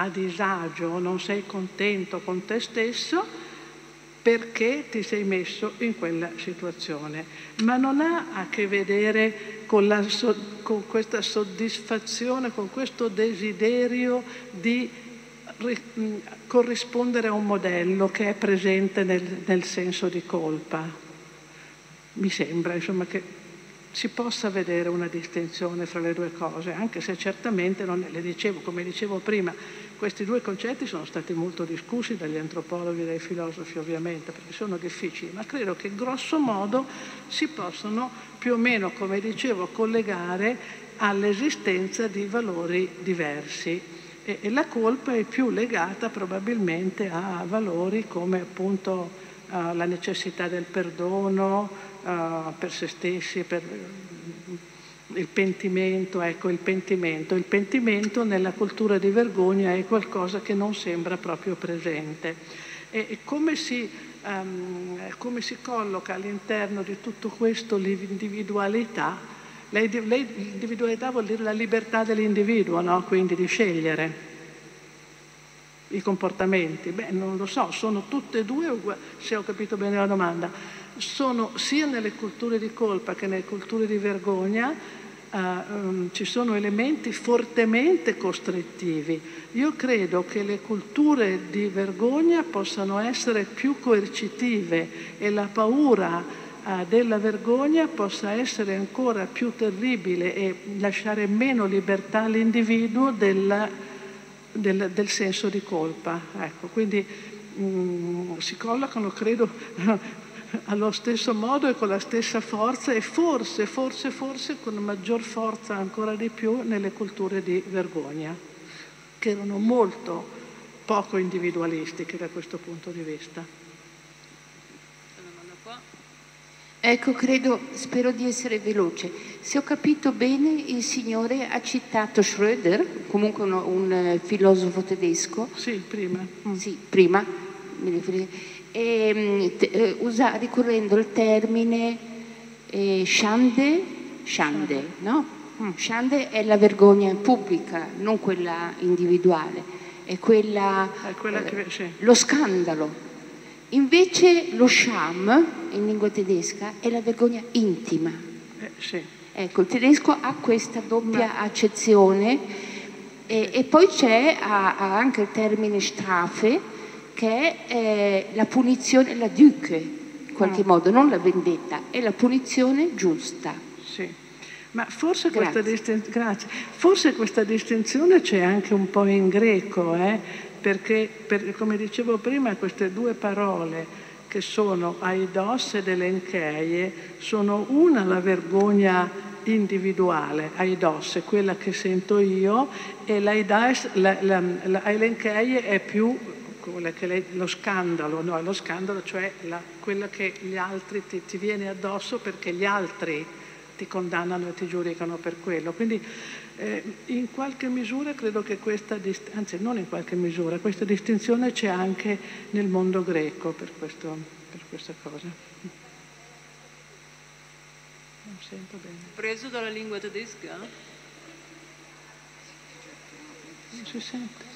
a disagio, non sei contento con te stesso perché ti sei messo in quella situazione, ma non ha a che vedere con, la, con questa soddisfazione, con questo desiderio di corrispondere a un modello che è presente nel, nel senso di colpa. Mi sembra insomma, che si possa vedere una distinzione fra le due cose, anche se certamente non le dicevo, come dicevo prima, questi due concetti sono stati molto discussi dagli antropologi e dai filosofi ovviamente, perché sono difficili, ma credo che grosso modo si possono più o meno, come dicevo, collegare all'esistenza di valori diversi. E, e la colpa è più legata probabilmente a valori come appunto uh, la necessità del perdono uh, per se stessi, per il pentimento, ecco il pentimento. Il pentimento nella cultura di vergogna è qualcosa che non sembra proprio presente. E, e come, si, um, come si colloca all'interno di tutto questo l'individualità? L'individualità vuol dire la libertà dell'individuo, no? quindi di scegliere i comportamenti. Beh, non lo so, sono tutte e due se ho capito bene la domanda. Sono sia nelle culture di colpa che nelle culture di vergogna Uh, um, ci sono elementi fortemente costrittivi. Io credo che le culture di vergogna possano essere più coercitive e la paura eh, della vergogna possa essere ancora più terribile e lasciare meno libertà all'individuo della, del, del, senso di colpa. Ecco, quindi mh, mm, si collocano, credo, allo stesso modo e con la stessa forza e forse, forse, forse con maggior forza ancora di più nelle culture di vergogna, che erano molto poco individualistiche da questo punto di vista. Ecco, credo, spero di essere veloce. Se ho capito bene, il Signore ha citato Schröder, comunque un, un eh, filosofo tedesco. Sì, prima. Mm. Sì, prima. E, mm, eh, usa, ricorrendo al termine eh, Schande, Schande, no? Mm. Schande è la vergogna pubblica, non quella individuale, è quella, è quella che, sì. lo scandalo Invece lo sham in lingua tedesca è la vergogna intima. Eh, sì. Ecco, il tedesco ha questa doppia Ma... accezione e, e, poi c'è anche il termine strafe che è la punizione, la duche in qualche ah. modo, non la vendetta, è la punizione giusta. Sì. Ma forse questa, distin- forse questa, distinzione c'è anche un po' in greco, eh? perché, per, come dicevo prima, queste due parole che sono aidos ed elencheie sono una la vergogna individuale, aidos è quella che sento io e l'aidas, la, la, la elencheie è più lei, lo scandalo, no, lo scandalo cioè la, quella che gli altri ti, ti viene addosso perché gli altri ti condannano e ti giudicano per quello. Quindi eh, in qualche misura credo che questa, anzi non in qualche misura, questa distinzione c'è anche nel mondo greco per, questo, per questa cosa. Non sento bene. Preso dalla lingua tedesca? Non si sente.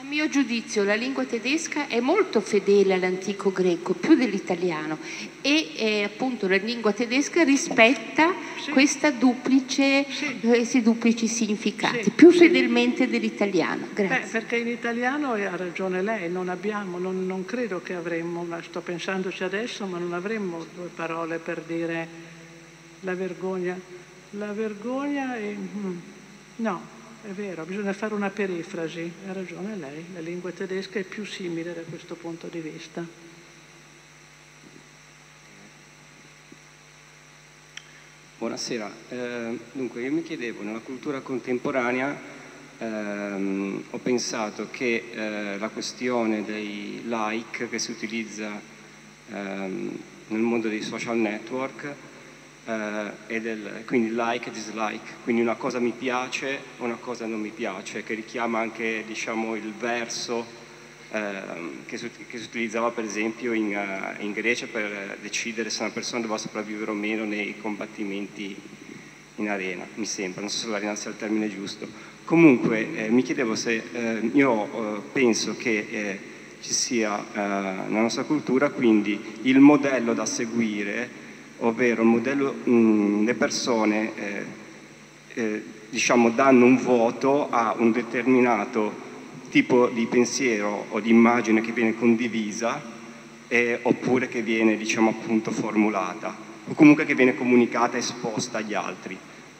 A mio giudizio la lingua tedesca è molto fedele all'antico greco, più dell'italiano, e eh, appunto la lingua tedesca rispetta sì. questa duplice, sì. questi duplici significati, sì. più fedelmente dell'italiano. Grazie. Beh, perché in italiano ha ragione lei, non abbiamo, non, non credo che avremmo, sto pensandoci adesso, ma non avremmo due parole per dire la vergogna. La vergogna è... Mm, no, è vero, bisogna fare una perifrasi, ha ragione lei, la lingua tedesca è più simile da questo punto di vista. Buonasera, eh, dunque io mi chiedevo, nella cultura contemporanea ehm, ho pensato che eh, la questione dei like che si utilizza ehm, nel mondo dei social network e del, quindi like e dislike, quindi una cosa mi piace, una cosa non mi piace, che richiama anche diciamo, il verso eh, che, si, che, si, utilizzava per esempio in, uh, in, Grecia per decidere se una persona doveva sopravvivere o meno nei combattimenti in arena, mi sembra, non so se l'arena sia il termine giusto. Comunque eh, mi chiedevo se eh, io eh, penso che eh, ci sia nella nostra cultura quindi il modello da seguire ovvero modello, mh, mm, le persone eh, eh, diciamo, danno un voto a un determinato tipo di pensiero o di immagine che viene condivisa eh, oppure che viene diciamo, appunto, formulata o comunque che viene comunicata e esposta agli altri.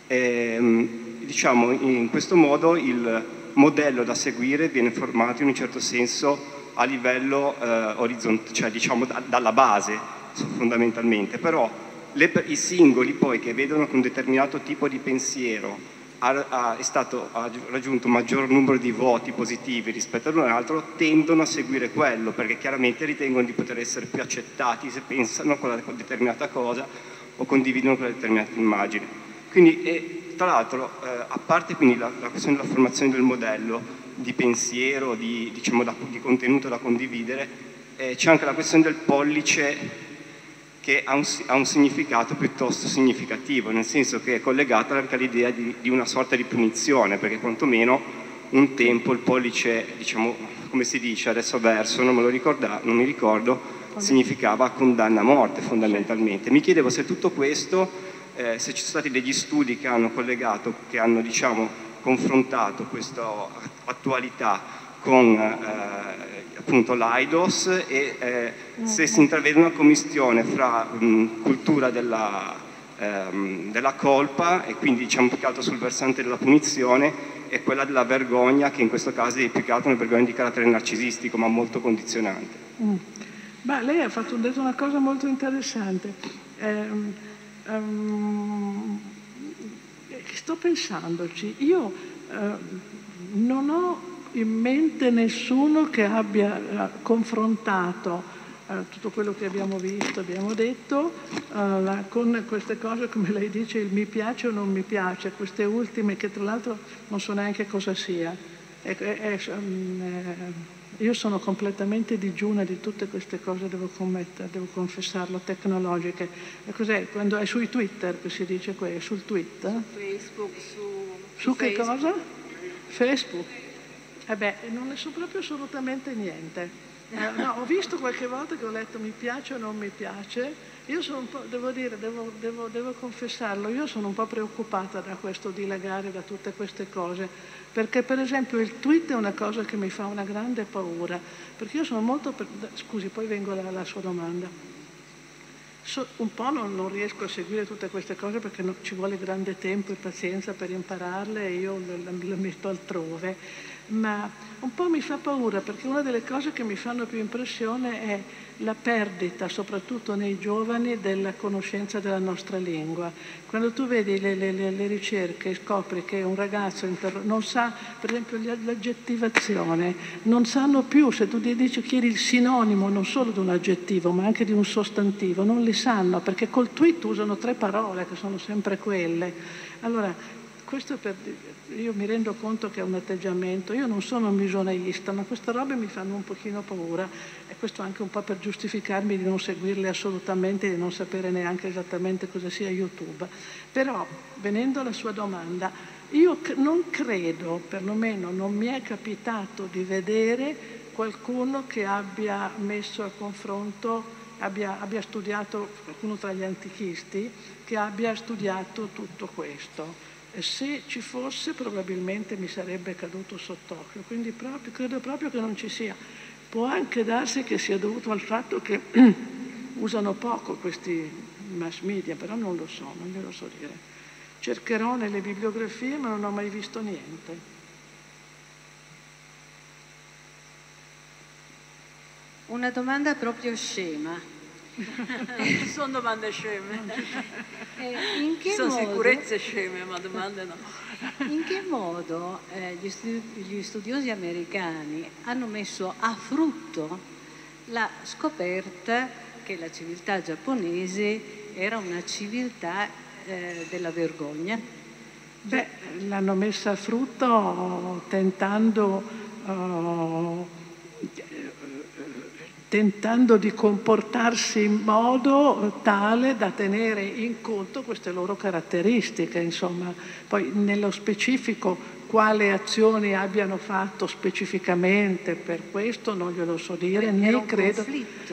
E, ehm, diciamo, in questo modo il modello da seguire viene formato in un certo senso a livello eh, orizzontale, cioè diciamo da, dalla base fondamentalmente, però le, i singoli poi che vedono che un determinato tipo di pensiero ha, ha, stato, ha, raggiunto un maggior numero di voti positivi rispetto ad un altro, tendono a seguire quello, perché chiaramente ritengono di poter essere più accettati se pensano a quella determinata cosa o condividono quella determinata immagine. Quindi, e, tra l'altro, eh, a parte quindi la, la, questione della formazione del modello di pensiero, di, diciamo, da, di contenuto da condividere, eh, c'è anche la questione del pollice che ha un, ha un, significato piuttosto significativo, nel senso che è collegato anche all'idea di, di, una sorta di punizione, perché quantomeno un tempo il pollice, diciamo, come si dice adesso verso, non me lo ricorda, non mi ricordo, significava condanna a morte fondamentalmente. Mi chiedevo se tutto questo, eh, se ci sono stati degli studi che hanno collegato, che hanno diciamo, confrontato questa attualità con eh, appunto l'AIDOS e eh, se si intravede una commistione fra mh, cultura della, ehm, della, colpa e quindi diciamo più che altro sul versante della punizione e quella della vergogna che in questo caso è più che altro una vergogna di carattere narcisistico ma molto condizionante. Mm. Beh, lei ha fatto, detto una cosa molto interessante. Eh, um, sto pensandoci, io eh, non ho in mente nessuno che abbia eh, confrontato eh, tutto quello che abbiamo visto, abbiamo detto, eh, con queste cose, come lei dice, il mi piace o non mi piace, queste ultime che tra l'altro non so neanche cosa sia. Um, io sono completamente digiuna di tutte queste cose, devo, commettere, devo confessarlo, tecnologiche. E cos'è? Quando è sui Twitter che si dice questo? Sul Twitter? Su Facebook, su... Su che Facebook. cosa? Facebook. Eh beh, non ne so proprio assolutamente niente. Eh, no, ho visto qualche volta che ho letto mi piace o non mi piace. Io sono un po', devo dire, devo, devo, devo confessarlo, io sono un po' preoccupata da questo dilagare, da tutte queste cose perché per esempio il tweet è una cosa che mi fa una grande paura, perché io sono molto... Per... Scusi, poi vengo alla, sua domanda. Un po' non, non, riesco a seguire tutte queste cose perché no, ci vuole grande tempo e pazienza per impararle e io le, le metto altrove, ma un po' mi fa paura perché una delle cose che mi fanno più impressione è la perdita, soprattutto nei giovani, della conoscenza della nostra lingua. Quando tu vedi le, le, le ricerche scopri che un ragazzo non sa, per esempio, l'aggettivazione, non sanno più, se tu gli dici chiedi il sinonimo non solo di un aggettivo ma anche di un sostantivo, non li sanno perché col tweet usano tre parole che sono sempre quelle. Allora, questo per, io mi rendo conto che è un atteggiamento, io non sono misoneista, ma queste robe mi fanno un pochino paura e questo anche un po' per giustificarmi di non seguirle assolutamente, di non sapere neanche esattamente cosa sia YouTube. Però, venendo alla sua domanda, io non credo, perlomeno non mi è capitato di vedere qualcuno che abbia messo a confronto, abbia, abbia studiato, qualcuno tra gli antichisti, che abbia studiato tutto questo se ci fosse probabilmente mi sarebbe caduto sott'occhio, quindi proprio, credo proprio che non ci sia. Può anche darsi che sia dovuto al fatto che usano poco questi mass media, però non lo so, non glielo so dire. Cercherò nelle bibliografie ma non ho mai visto niente. Una domanda proprio scema. Sono domande sceme. Eh, in che sono modo, sicurezze sceme, ma domande no. In che modo eh, gli, studi- gli studiosi americani hanno messo a frutto la scoperta che la civiltà giapponese era una civiltà eh, della vergogna? Beh, l'hanno messa a frutto tentando uh, tentando di comportarsi in modo tale da tenere in conto queste loro caratteristiche. Insomma. Poi nello specifico quale azioni abbiano fatto specificamente per questo non glielo so dire, né credo,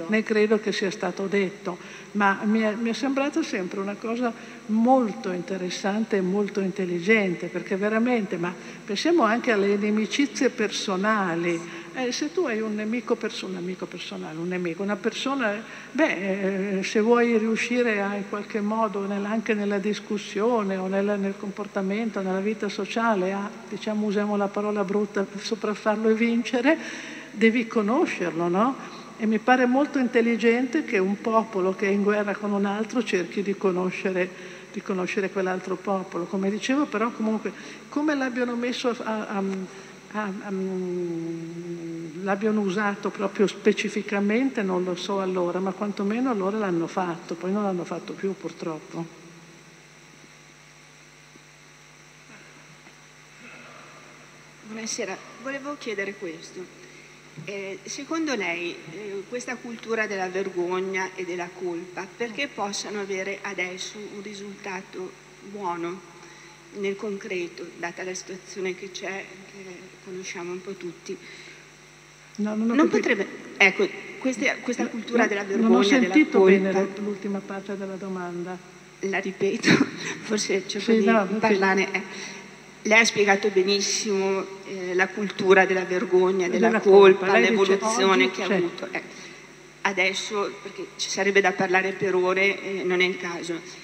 né credo, che sia stato detto, ma mi è, mi è sembrata sempre una cosa molto interessante e molto intelligente, perché veramente, ma pensiamo anche alle inimicizie personali, eh, se tu hai un nemico, perso- un nemico, personale, un nemico, una persona, beh, eh, se vuoi riuscire a, in qualche modo, nel, anche nella discussione o nel, nel, comportamento, nella vita sociale, a, diciamo, usiamo la parola brutta, sopraffarlo e vincere, devi conoscerlo, no? E mi pare molto intelligente che un popolo che è in guerra con un altro cerchi di conoscere, di conoscere quell'altro popolo. Come dicevo, però comunque, come l'abbiano messo a, a ah, um, l'abbiano usato proprio specificamente, non lo so allora, ma quantomeno allora l'hanno fatto, poi non l'hanno fatto più purtroppo. Buonasera, volevo chiedere questo. Eh, secondo lei eh, questa cultura della vergogna e della colpa, perché possano avere adesso un risultato buono nel concreto, data la situazione che c'è, che conosciamo un po' tutti. No, non, non potrebbe, ecco, questa, questa cultura no, della vergogna, non ho sentito bene l'ultima parte della domanda. La ripeto, forse cerco sì, di no, parlarne. Eh. lei ha spiegato benissimo eh, la cultura della vergogna, della, della colpa, colpa l'evoluzione che ha avuto. Eh, adesso, perché ci sarebbe da parlare per ore, eh, non è il caso.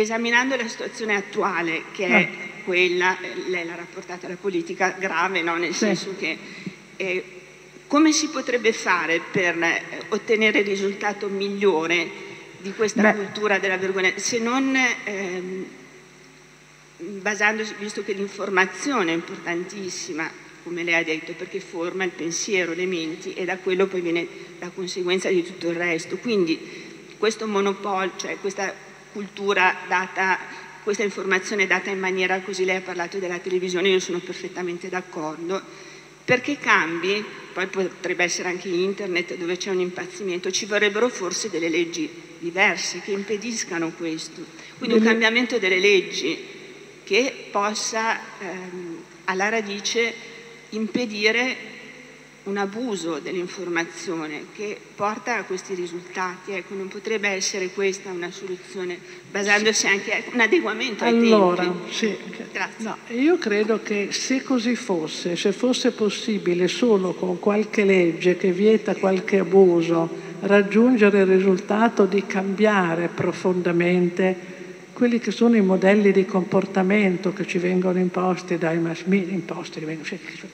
Esaminando la situazione attuale, che è eh. quella, eh, lei l'ha rapportata alla politica, grave, no? nel sì. senso che eh, come si potrebbe fare per ottenere il risultato migliore di questa Beh. cultura della vergogna, se non ehm, basandosi, visto che l'informazione è importantissima, come lei ha detto, perché forma il pensiero, le menti e da quello poi viene la conseguenza di tutto il resto. Quindi questo monopolio, cioè questa cultura data, questa informazione data in maniera così, lei ha parlato della televisione, io sono perfettamente d'accordo, perché cambi, poi potrebbe essere anche internet dove c'è un impazzimento, ci vorrebbero forse delle leggi diverse che impediscano questo. Quindi un cambiamento delle leggi che possa ehm, alla radice impedire un abuso dell'informazione che porta a questi risultati. Ecco, non potrebbe essere questa una soluzione basandosi anche a un adeguamento ai allora, tempi. Sì, no, io credo che se così fosse, se fosse possibile solo con qualche legge che vieta qualche abuso raggiungere il risultato di cambiare profondamente quelli che sono i modelli di comportamento che ci vengono imposti dai mass media, imposti,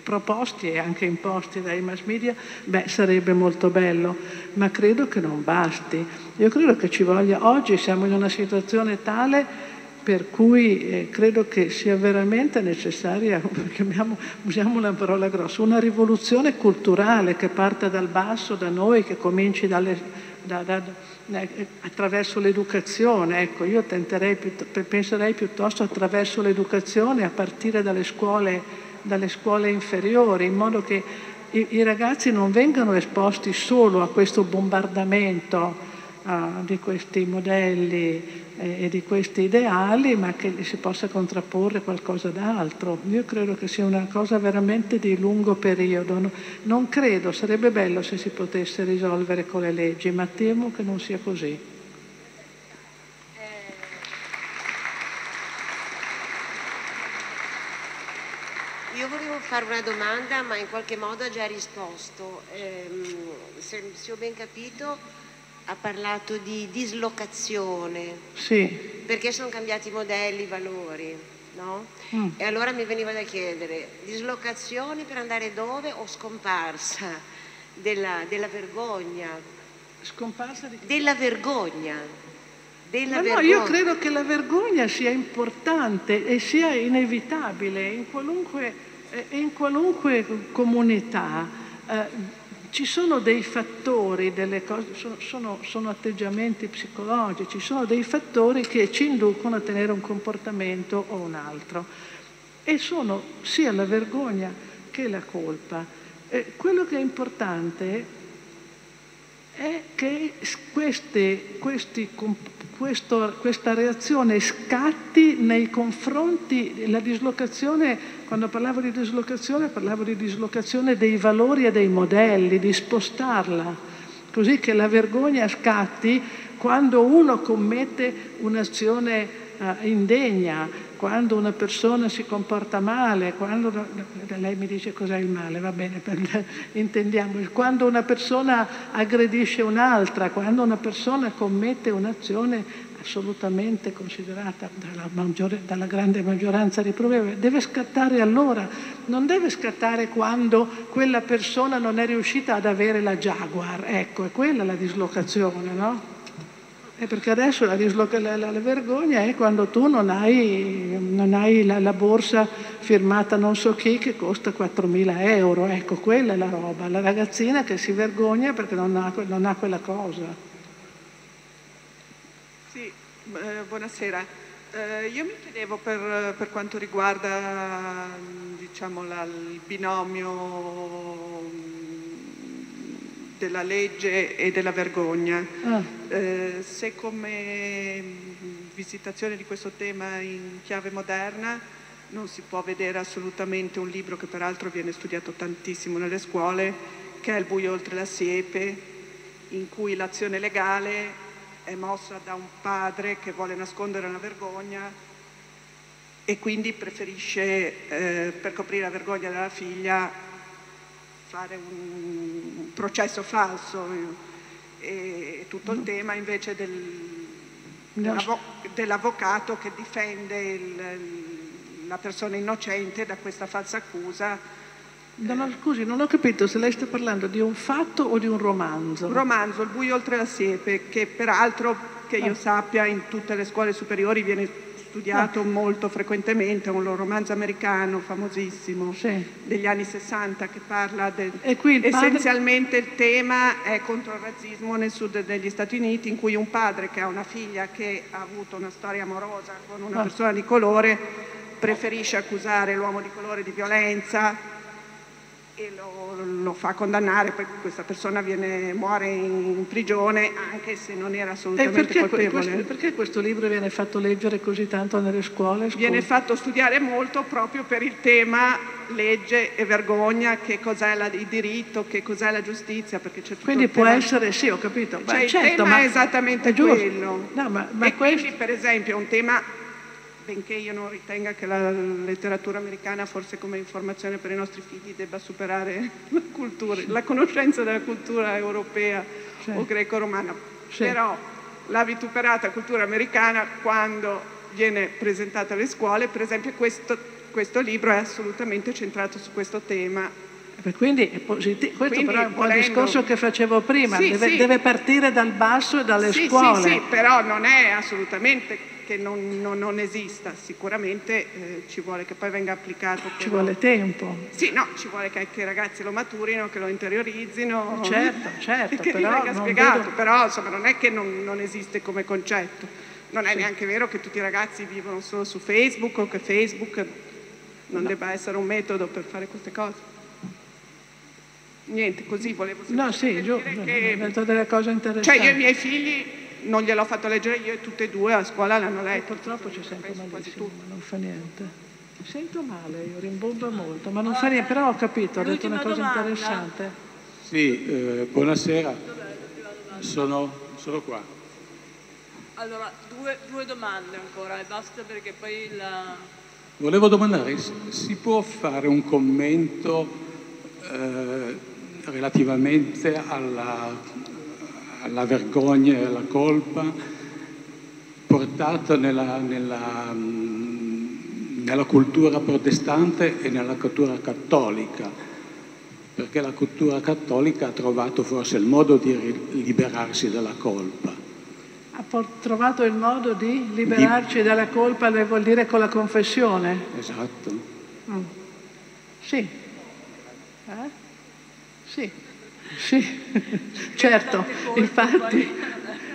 proposti e anche imposti dai mass media, beh, sarebbe molto bello, ma credo che non basti. Io credo che ci voglia, oggi siamo in una situazione tale per cui eh, credo che sia veramente necessaria, chiamiamo, usiamo una parola grossa, una rivoluzione culturale che parta dal basso, da noi, che cominci dalle, da, da, attraverso l'educazione, ecco, io tenterei, penserei piuttosto attraverso l'educazione a partire dalle scuole, dalle scuole inferiori, in modo che i, i, ragazzi non vengano esposti solo a questo bombardamento di questi modelli e di questi ideali, ma che si possa contrapporre qualcosa d'altro. Io credo che sia una cosa veramente di lungo periodo. Non credo, sarebbe bello se si potesse risolvere con le leggi, ma temo che non sia così. Io volevo fare una domanda, ma in qualche modo ha già risposto. Eh, se, se ho ben capito, ha parlato di dislocazione. Sì. Perché sono cambiati i modelli, i valori, no? Mm. E allora mi veniva da chiedere, dislocazione per andare dove o scomparsa della, della vergogna? Scomparsa di Della vergogna. Della no, vergogna. no, io credo che la vergogna sia importante e sia inevitabile in qualunque, eh, in qualunque comunità. Eh, ci sono dei fattori, cose, sono, sono, sono, atteggiamenti psicologici, sono dei fattori che ci inducono a tenere un comportamento o un altro. E sono sia la vergogna che la colpa. E quello che è importante è che queste, questi, questo, questa reazione scatti nei confronti, la dislocazione quando parlavo di dislocazione parlavo di dislocazione dei valori e dei modelli, di spostarla, così che la vergogna scatti quando uno commette un'azione uh, indegna, quando una persona si comporta male, quando, lei mi dice cos'è il male, va bene, intendiamo, quando una persona aggredisce un'altra, quando una persona commette un'azione assolutamente considerata dalla, maggiore, dalla grande maggioranza dei problemi, deve scattare allora, non deve scattare quando quella persona non è riuscita ad avere la Jaguar, ecco, è quella la dislocazione, no? È perché adesso la, la, la, la, vergogna è quando tu non hai, non hai la, borsa firmata non so chi che costa 4.000 euro, ecco, quella è la roba, la ragazzina che si vergogna perché non ha, non ha quella cosa. Eh, buonasera. Eh, io mi chiedevo per, per quanto riguarda diciamo, il binomio della legge e della vergogna, ah. eh, se come visitazione di questo tema in chiave moderna non si può vedere assolutamente un libro che peraltro viene studiato tantissimo nelle scuole, che è Il buio oltre la siepe, in cui l'azione legale è mossa da un padre che vuole nascondere una vergogna e quindi preferisce, eh, per coprire la vergogna della figlia, fare un processo falso e tutto il tema invece del, dell'avvocato che difende il, la persona innocente da questa falsa accusa. No, no, scusi, non ho capito se lei sta parlando di un fatto o di un romanzo. Un romanzo, Il buio oltre la siepe, che peraltro, che io ah. sappia, in tutte le scuole superiori viene studiato ah. molto frequentemente, un romanzo americano famosissimo sì. degli anni 60 che parla del... Il essenzialmente padre... il tema è contro il razzismo nel sud degli Stati Uniti in cui un padre che ha una figlia che ha avuto una storia amorosa con una ah. persona di colore preferisce accusare l'uomo di colore di violenza e lo, lo, fa condannare, poi questa persona viene, muore in prigione anche se non era assolutamente perché, colpevole. Questo, perché questo libro viene fatto leggere così tanto nelle scuole? Scuola? Viene fatto studiare molto proprio per il tema legge e vergogna, che cos'è la, il diritto, che cos'è la giustizia. quindi può tema... essere, sì ho capito, cioè, il certo, tema è esattamente è quello. No, ma, ma e questo... quindi per esempio un tema benché io non ritenga che la letteratura americana, forse come informazione per i nostri figli, debba superare la, cultura, la conoscenza della cultura europea sì. o greco-romana, sì. però la vituperata cultura americana quando viene presentata alle scuole, per esempio questo, questo libro è assolutamente centrato su questo tema quindi è positivo. Questo Quindi, però è un po' il discorso che facevo prima, sì, deve, sì. deve, partire dal basso e dalle sì, scuole. Sì, sì, però non è assolutamente che non, non, non esista, sicuramente eh, ci vuole che poi venga applicato. Ci vuole tempo. Sì, no, ci vuole che, che, i ragazzi lo maturino, che lo interiorizzino. Certo, certo. che però venga spiegato, vedo... però insomma non è che non, non esiste come concetto. Non è sì. neanche vero che tutti i ragazzi vivono solo su Facebook o che Facebook non no. debba essere un metodo per fare queste cose. Niente, così volevo No, sì, giù, che... delle cose interessanti. Cioè io i miei figli non gliel'ho fatto leggere io e tutte e due a scuola l'hanno letto. E purtroppo ci sento malissimo, ma non fa niente. Mi sento male, io rimbombo molto, ma non fa niente, però ho capito, ha detto una cosa domanda. interessante. Sì, eh, buonasera, sono, sono, qua. Allora, due, due domande ancora e basta perché poi la... Volevo domandare, si può fare un commento eh, relativamente alla alla vergogna e alla colpa portata nella, nella, nella cultura protestante e nella cultura cattolica, perché la cultura cattolica ha trovato forse il modo di liberarsi dalla colpa. Ha trovato il modo di liberarci dalla colpa, vuol dire con la confessione? Esatto. Mm. Sì. Eh? Sì. Sì, certo, infatti,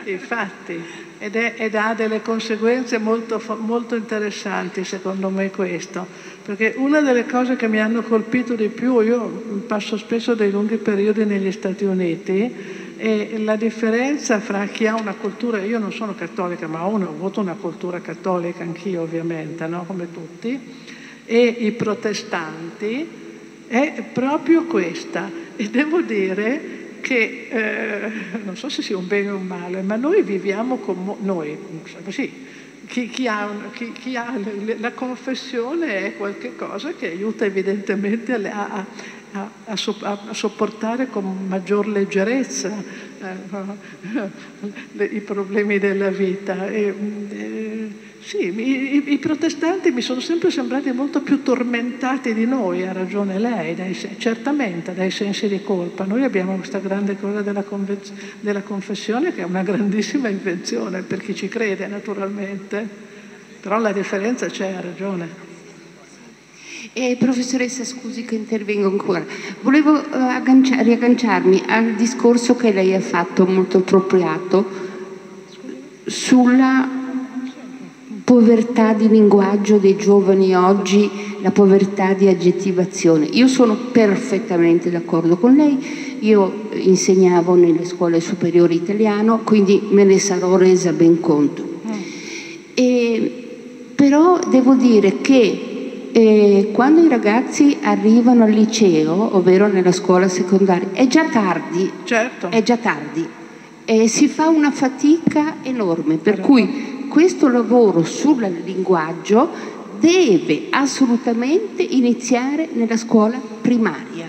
infatti. Ed, è, ed, ha delle conseguenze molto, molto interessanti secondo me questo, perché una delle cose che mi hanno colpito di più, io passo spesso dei lunghi periodi negli Stati Uniti, e la differenza fra chi ha una cultura, io non sono cattolica, ma ho, una, ho avuto una cultura cattolica anch'io ovviamente, no? come tutti, e i protestanti è proprio questa e devo dire che, eh, non so se sia un bene o un male, ma noi viviamo con noi, sì, chi, chi, ha, chi, chi, ha, la confessione è qualcosa che aiuta evidentemente a, a, a, a sopportare con maggior leggerezza eh, i problemi della vita. E, eh, sì, i, i, protestanti mi sono sempre sembrati molto più tormentati di noi, ha ragione lei, dai, certamente dai sensi di colpa. Noi abbiamo questa grande cosa della, della confessione che è una grandissima invenzione per chi ci crede naturalmente, però la differenza c'è, ha ragione. Eh, professoressa, scusi che intervengo ancora. Volevo uh, aggancia- riagganciarmi al discorso che lei ha fatto molto appropriato sulla povertà di linguaggio dei giovani oggi, la povertà di aggettivazione. Io sono perfettamente d'accordo con lei, io insegnavo nelle scuole superiori italiano, quindi me ne sarò resa ben conto. E, però devo dire che eh, quando i ragazzi arrivano al liceo, ovvero nella scuola secondaria, è già tardi, certo. è già tardi, e si fa una fatica enorme, per cui questo lavoro sul linguaggio deve assolutamente iniziare nella scuola primaria.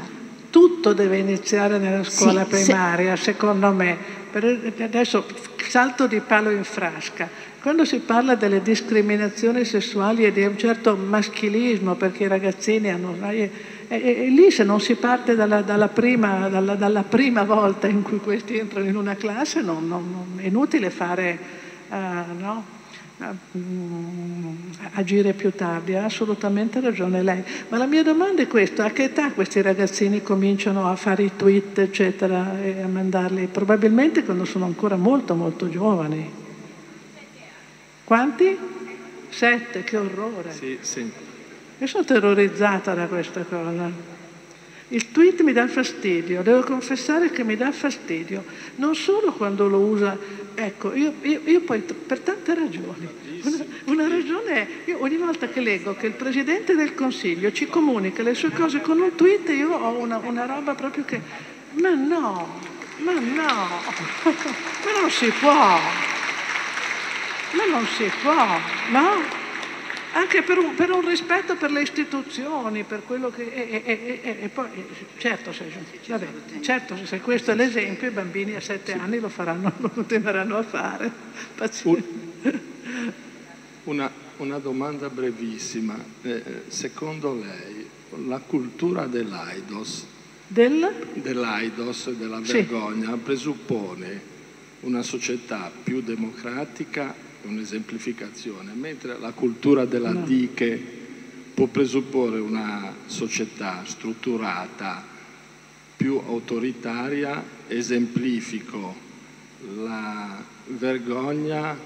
Tutto deve iniziare nella scuola Sì, primaria, secondo me. Per- Adesso salto di palo in frasca. Quando si parla delle discriminazioni sessuali e di un certo maschilismo, perché i ragazzini hanno... E, e- e lì se non si parte dalla, dalla prima, dalla- dalla prima volta in cui questi entrano in una classe, non- non- non- è inutile fare... eh, no? eh, agire più tardi, ha assolutamente ragione lei. Ma la mia domanda è questa, a che età questi ragazzini cominciano a fare i tweet, eccetera, e a mandarli? Probabilmente quando sono ancora molto, molto giovani. Quanti? Sette, che orrore. Sì, sì. Io sono terrorizzata da questa cosa. Il tweet mi dà fastidio, devo confessare che mi dà fastidio, non solo quando lo usa, ecco, io, io- io poi per tante ragioni. Una, una ragione è, io ogni volta che leggo che il Presidente del Consiglio ci comunica le sue cose con un tweet, io ho una, una roba proprio che, ma no, ma no, ma non si può, ma non si può, no? Anche per un, per un rispetto per le istituzioni, per quello che... E, e- e- e- poi, eh, certo, se, vabbè, certo, se questo è l'esempio, i bambini a sette anni lo faranno, lo continueranno a fare. Pazienza. Una, una domanda brevissima. Eh, secondo lei la cultura dell'aidos, Del? dell'aidos, della Sì. vergogna, presuppone una società più democratica, un'esemplificazione, mentre la cultura della No. diche può presupporre una società strutturata, più autoritaria, esemplifico. La vergogna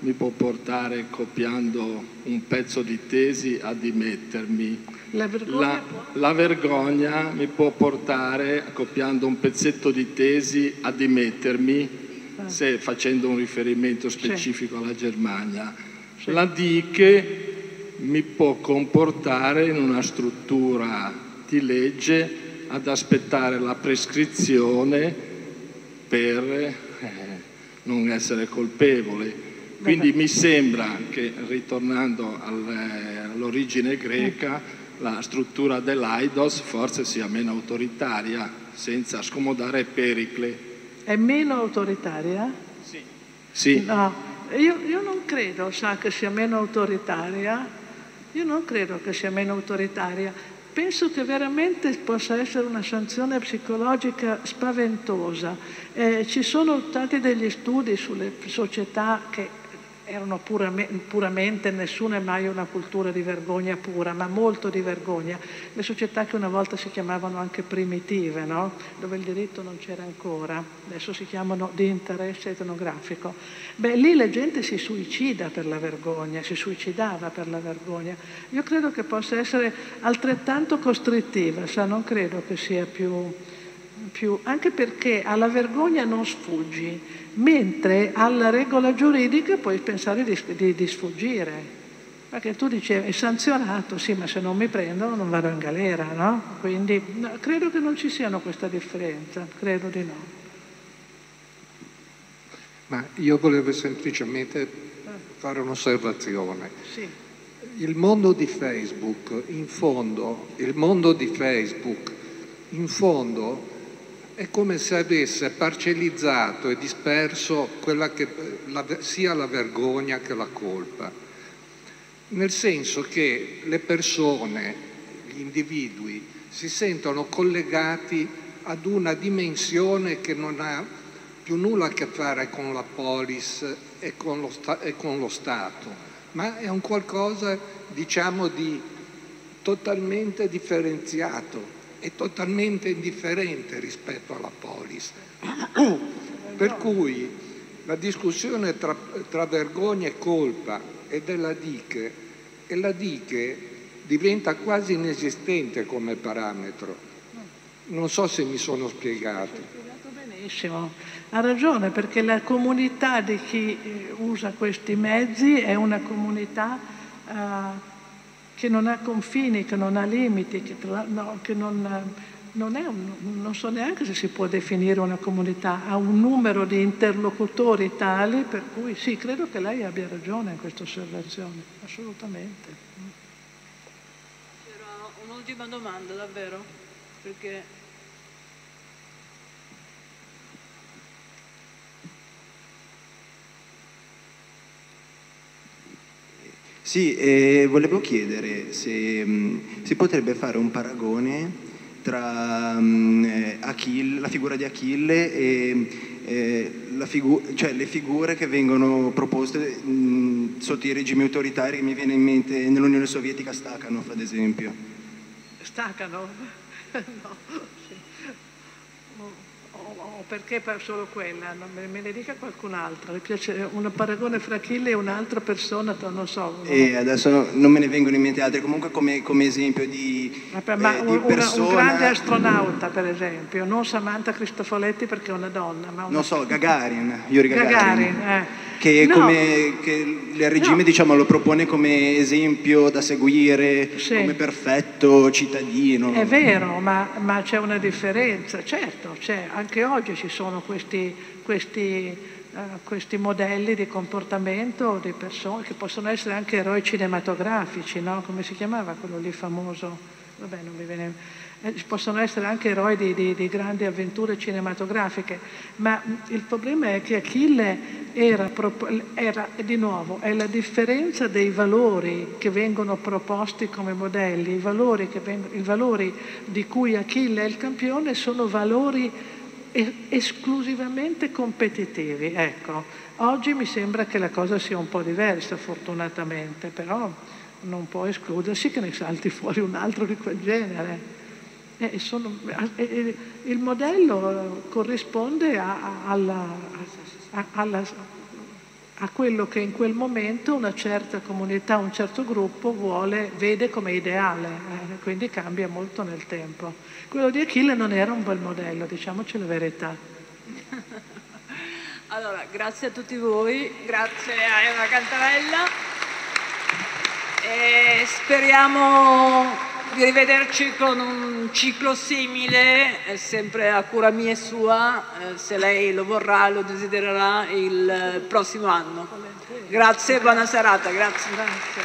mi può portare, copiando un pezzo di tesi, a dimettermi. La vergogna La, la vergogna mi può portare, copiando un pezzetto di tesi, a dimettermi, se facendo un riferimento specifico alla Germania. La diche mi può comportare in una struttura di legge ad aspettare la prescrizione per eh, non essere colpevole. Quindi mi sembra che, ritornando eh, all'origine greca, la struttura dell'aidos forse sia meno autoritaria, senza scomodare Pericle. È meno autoritaria? Sì, No, io, io non credo, sa, che sia meno autoritaria. Io non credo che sia meno autoritaria. Penso che veramente possa essere una sanzione psicologica spaventosa. Eh, ci sono stati degli studi sulle società che erano purame- puramente, nessuno è mai una cultura di vergogna pura, ma molto di vergogna. Le società che una volta si chiamavano anche primitive, no? dove il diritto non c'era ancora, adesso si chiamano di interesse etnografico. Beh, lì la gente si suicida per la vergogna, si suicidava per la vergogna. Io credo che possa essere altrettanto costrittiva, sa, non credo che sia più, più anche perché alla vergogna non sfuggi, mentre alla regola giuridica puoi pensare di, di- di sfuggire. Perché tu dicevi, è sanzionato, sì, ma se non mi prendono non vado in galera, no? Quindi no, credo che non ci siano questa differenza, credo di no. Ma io volevo semplicemente fare un'osservazione. Sì. Il mondo di Facebook, in fondo, il mondo di Facebook, in fondo, è come se avesse parcellizzato e disperso che, la- sia la vergogna che la colpa. Nel senso che le persone, gli individui, si sentono collegati ad una dimensione che non ha più nulla a che fare con la polis e con lo, e con lo Stato, ma è un qualcosa, diciamo, di totalmente differenziato e totalmente indifferente rispetto alla polis. Per cui la discussione tra, tra vergogna e colpa e della diche, e la diche diventa quasi inesistente come parametro. Non so se mi sono spiegato. Ha ragione perché la comunità di chi eh, usa questi mezzi è una comunità eh, che non ha confini, che non ha limiti, che, tra, no, che non, non, un, non, so neanche se si può definire una comunità, ha un numero di interlocutori tali per cui sì, credo che lei abbia ragione in questa osservazione, assolutamente. C'era un'ultima domanda davvero, perché Sì, eh, volevo chiedere se mh, si potrebbe fare un paragone tra mh, Achille, la figura di Achille e eh, figu- cioè le figure che vengono proposte mh, sotto i regimi autoritari, che mi viene in mente nell'Unione Sovietica Stakhanov ad esempio. Staccano? no. O, perché per solo quella? Me, ne dica qualcun'altra. Mi piace un paragone fra Achille e un'altra persona, non so. E adesso no- non me ne vengono in mente altre, comunque come, come esempio di, Ma eh, un, di una- un persona... grande astronauta, per esempio, non Samantha Cristofoletti perché è una donna, ma una Non so, Gagarin, Yuri Gagarin. Gagarin, eh. Che, No. come, che il regime diciamo, lo propone come esempio da seguire, come perfetto cittadino. È vero, ma, ma c'è una differenza, certo, c'è. anche oggi ci sono questi, questi, eh, questi modelli di comportamento di persone che possono essere anche eroi cinematografici, no? come si chiamava quello lì famoso? Vabbè, non mi viene... eh, possono essere anche eroi di, di- di grandi avventure cinematografiche, ma il problema è che Achille era, era, di nuovo, è la differenza dei valori che vengono proposti come modelli, i valori, che veng- i valori di cui Achille è il campione sono valori esclusivamente competitivi. Ecco, oggi mi sembra che la cosa sia un po' diversa, fortunatamente, però non può escludersi che ne salti fuori un altro di quel genere. Eh, sono- eh, eh, il modello corrisponde a, a- alla, a- alla- a quello che in quel momento una certa comunità, un certo gruppo vuole, vede come ideale, eh, quindi cambia molto nel tempo. Quello di Achille non era un bel modello, diciamoci la verità. Allora, grazie a tutti voi, grazie a Eva Cantarella e speriamo di rivederci con un ciclo simile, sempre a cura mia e sua, eh, se lei lo vorrà, lo desidererà il eh, prossimo anno. Grazie e buona serata. Grazie.